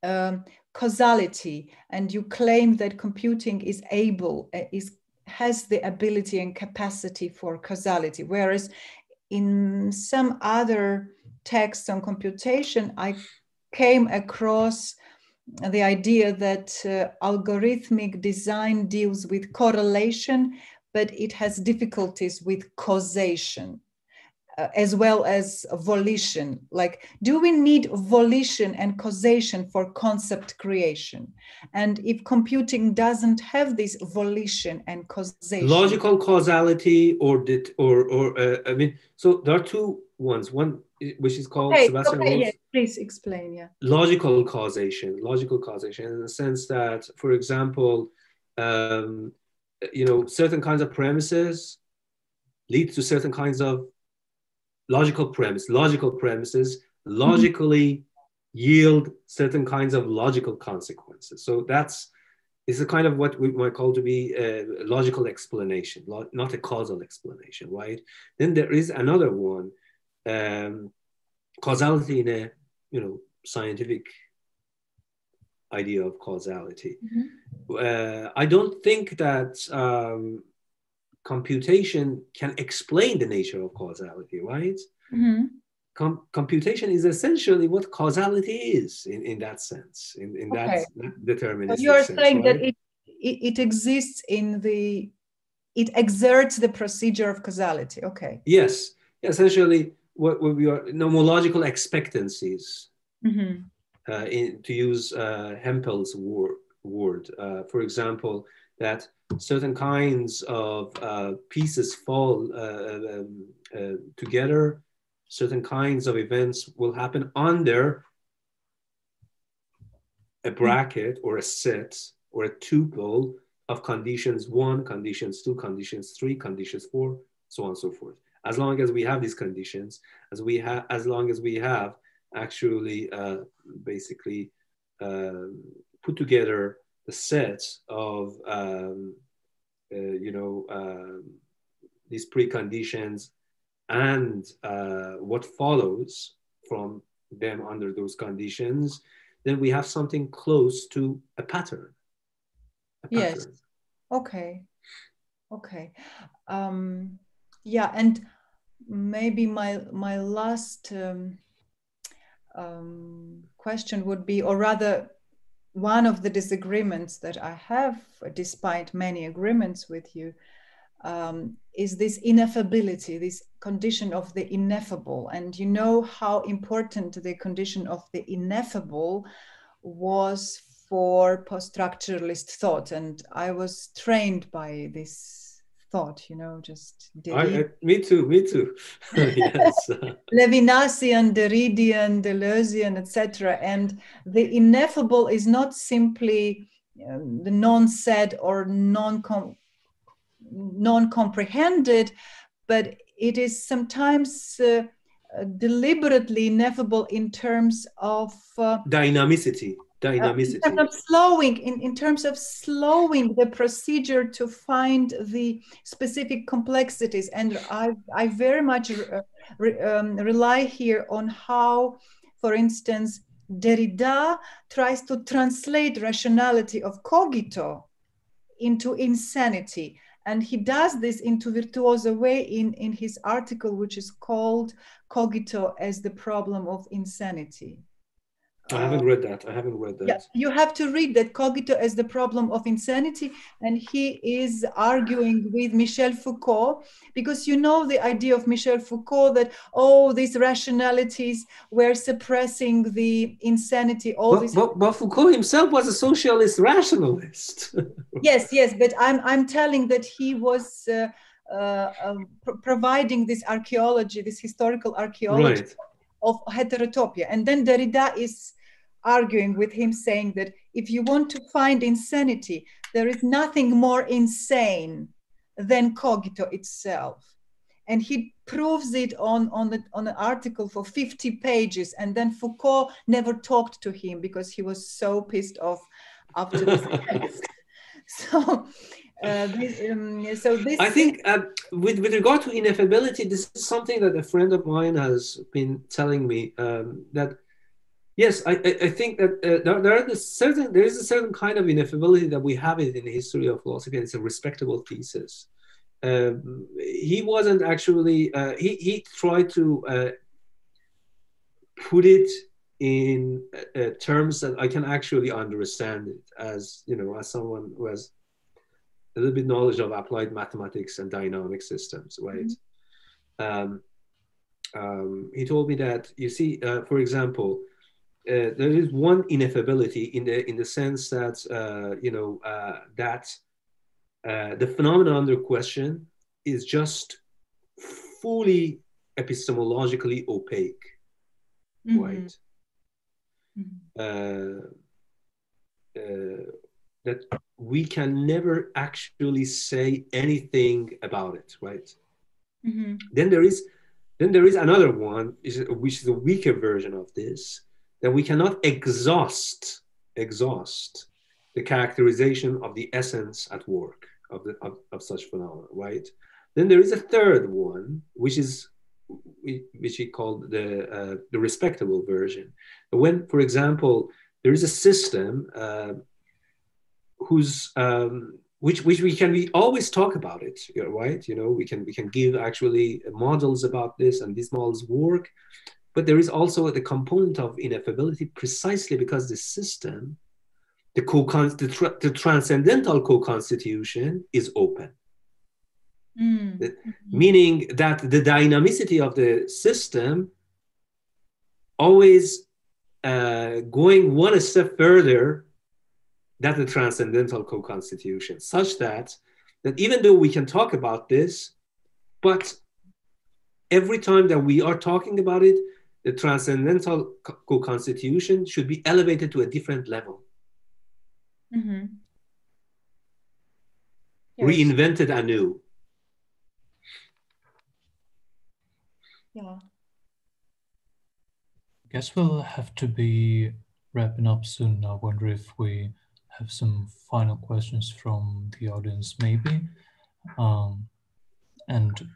um, causality and you claim that computing is able, uh, is has the ability and capacity for causality, whereas in some other texts on computation, I came across the idea that uh, algorithmic design deals with correlation but it has difficulties with causation uh, as well as volition. Like, do we need volition and causation for concept creation? And if computing doesn't have this volition and causation, logical causality, or did, or or uh, I mean, so there are two ones. One which is called okay, Sebastian okay, yeah, please explain. Yeah, logical causation, logical causation, in the sense that, for example. Um, you know, certain kinds of premises lead to certain kinds of logical premise, logical premises logically mm-hmm. yield certain kinds of logical consequences. So that's is a kind of what we might call to be a logical explanation, not a causal explanation, right? Then there is another one, um, causality in a you know scientific idea of causality. Mm-hmm. Uh, I don't think that um, computation can explain the nature of causality, right? Mm-hmm. Com- computation is essentially what causality is in, in that sense, in, in okay. that deterministic so you're sense, saying right? that it, it, it exists in the, it exerts the procedure of causality, okay. Yes, essentially what, what we are, nomological expectancies. Mm-hmm. Uh, in, to use uh, Hempel's word, word. Uh, for example, that certain kinds of pieces fall um, together, certain kinds of events will happen under a bracket or a set or a tuple of conditions one, conditions two, conditions three, conditions four, so on and so forth. As long as we have these conditions, as we have, as long as we have actually uh, basically uh, put together the set of um, uh, you know um, these preconditions and uh, what follows from them under those conditions, then we have something close to a pattern. A pattern. Yes. Okay. Okay. Um, yeah, and maybe my my last um, um, question would be, or rather, one of the disagreements that I have, despite many agreements with you, um, is this ineffability, this condition of the ineffable. And you know how important the condition of the ineffable was for post structuralist thought. And I was trained by this thought, you know, just I, I, me too, me too. yes. Levinasian, Derridian, Deleuzian, etc. And the ineffable is not simply um, the non-said or non non-comprehended, but it is sometimes uh, deliberately ineffable in terms of uh, dynamicity dynamicity. Uh, in terms of slowing, in, in terms of slowing the procedure to find the specific complexities. And I, I very much uh, re, um, rely here on how, for instance, Derrida tries to translate rationality of cogito into insanity. And he does this into virtuoso way in, in his article, which is called Cogito as the problem of insanity. I haven't read that. I haven't read that. Yeah, you have to read that Cogito as the problem of insanity, and he is arguing with Michel Foucault because you know the idea of Michel Foucault that oh these rationalities were suppressing the insanity. All but, these. But, but Foucault himself was a socialist rationalist. yes, yes, but I'm I'm telling that he was. Uh, uh, um, pr- providing this archaeology, this historical archaeology, right of heterotopia. And then Derrida is arguing with him, saying that if you want to find insanity, there is nothing more insane than cogito itself. And he proves it on, on, the, on an article for 50 pages. And then Foucault never talked to him because he was so pissed off after this text. So, uh, this, um, so this. I think uh, with with regard to ineffability, this is something that a friend of mine has been telling me um, that Yes, I, I think that uh, there, there, are certain there is a certain kind of ineffability that we have in the history of philosophy, and it's a respectable thesis. Um, he wasn't actually uh, he he tried to uh, put it in uh, terms that I can actually understand it as you know as someone who has a little bit knowledge of applied mathematics and dynamic systems, right? Mm-hmm. Um, um, he told me that you see, uh, for example uh, there is one ineffability in the in the sense that uh, you know uh, that uh, the phenomenon under question is just fully epistemologically opaque, mm-hmm. right? Mm-hmm. Uh, that we can never actually say anything about it, right? Mm-hmm. Then there is then there is another one, which is a weaker version of this, that we cannot exhaust exhaust the characterization of the essence at work of, the, of, of such phenomena, right? Then there is a third one, which is which he called the uh, the respectable version. When, for example, there is a system uh, whose um, which which we can we always talk about it, right? You know, we can we can give actually models about this, and these models work, but there is also the component of ineffability precisely because the system, the, co the, tra the transcendental co-constitution is open. Mm. The, meaning that the dynamicity of the system always uh, going one step further than the transcendental co-constitution, such that that even though we can talk about this, but every time that we are talking about it, the transcendental co-constitution should be elevated to a different level. Mm-hmm. Yes. Reinvented anew. Yeah. I guess we'll have to be wrapping up soon. I wonder if we have some final questions from the audience, maybe. Um, and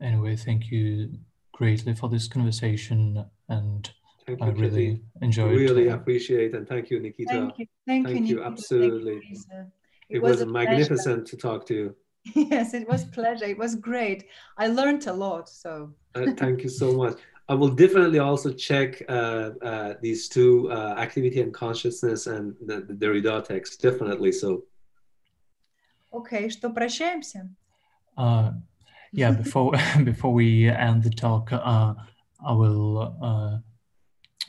anyway, thank you greatly for this conversation and thank I you, really Keti. enjoyed really it. Really appreciate and thank you, Nikita. Thank you, thank, thank you, you absolutely. Thank you, it, it, was, was magnificent to talk to you. Yes, it was pleasure. It was great. I learned a lot. So uh, thank you so much. I will definitely also check uh, uh, these two uh, activity and consciousness and the, the Derrida text definitely. So. Okay, что прощаемся? Uh, yeah, before before we end the talk, uh, I will uh,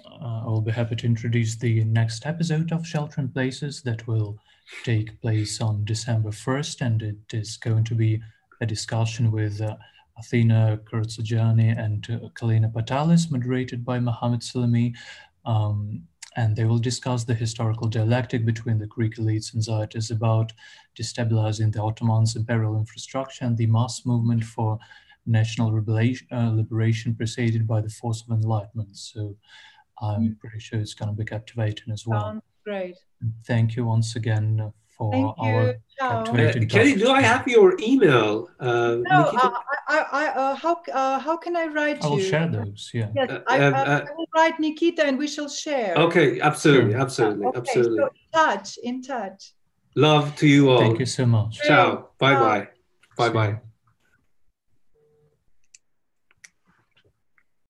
uh, I will be happy to introduce the next episode of Sheltering Places that will take place on December first, and it is going to be a discussion with uh, Athena Kurtzajani and uh, Kalina Patalis, moderated by Mohammad Salemy. Um, and they will discuss the historical dialectic between the Greek elites and Zayatas about destabilizing the Ottomans' imperial infrastructure and the mass movement for national liberation, uh, liberation preceded by the force of enlightenment. So I'm mm. pretty sure it's going to be captivating as well. Sounds great. Thank you once again for Thank our captivating uh, Kelly, do I have your email? Uh, no, uh, I, I, uh, how, uh, how can I write I'll you? share those, yeah. Yes, uh, I, I, will write Nikita and we shall share. Okay, absolutely, sure. absolutely, okay, absolutely. So in touch, in touch. Love to you all. Thank you so much. Ciao. Bye-bye. Bye-bye.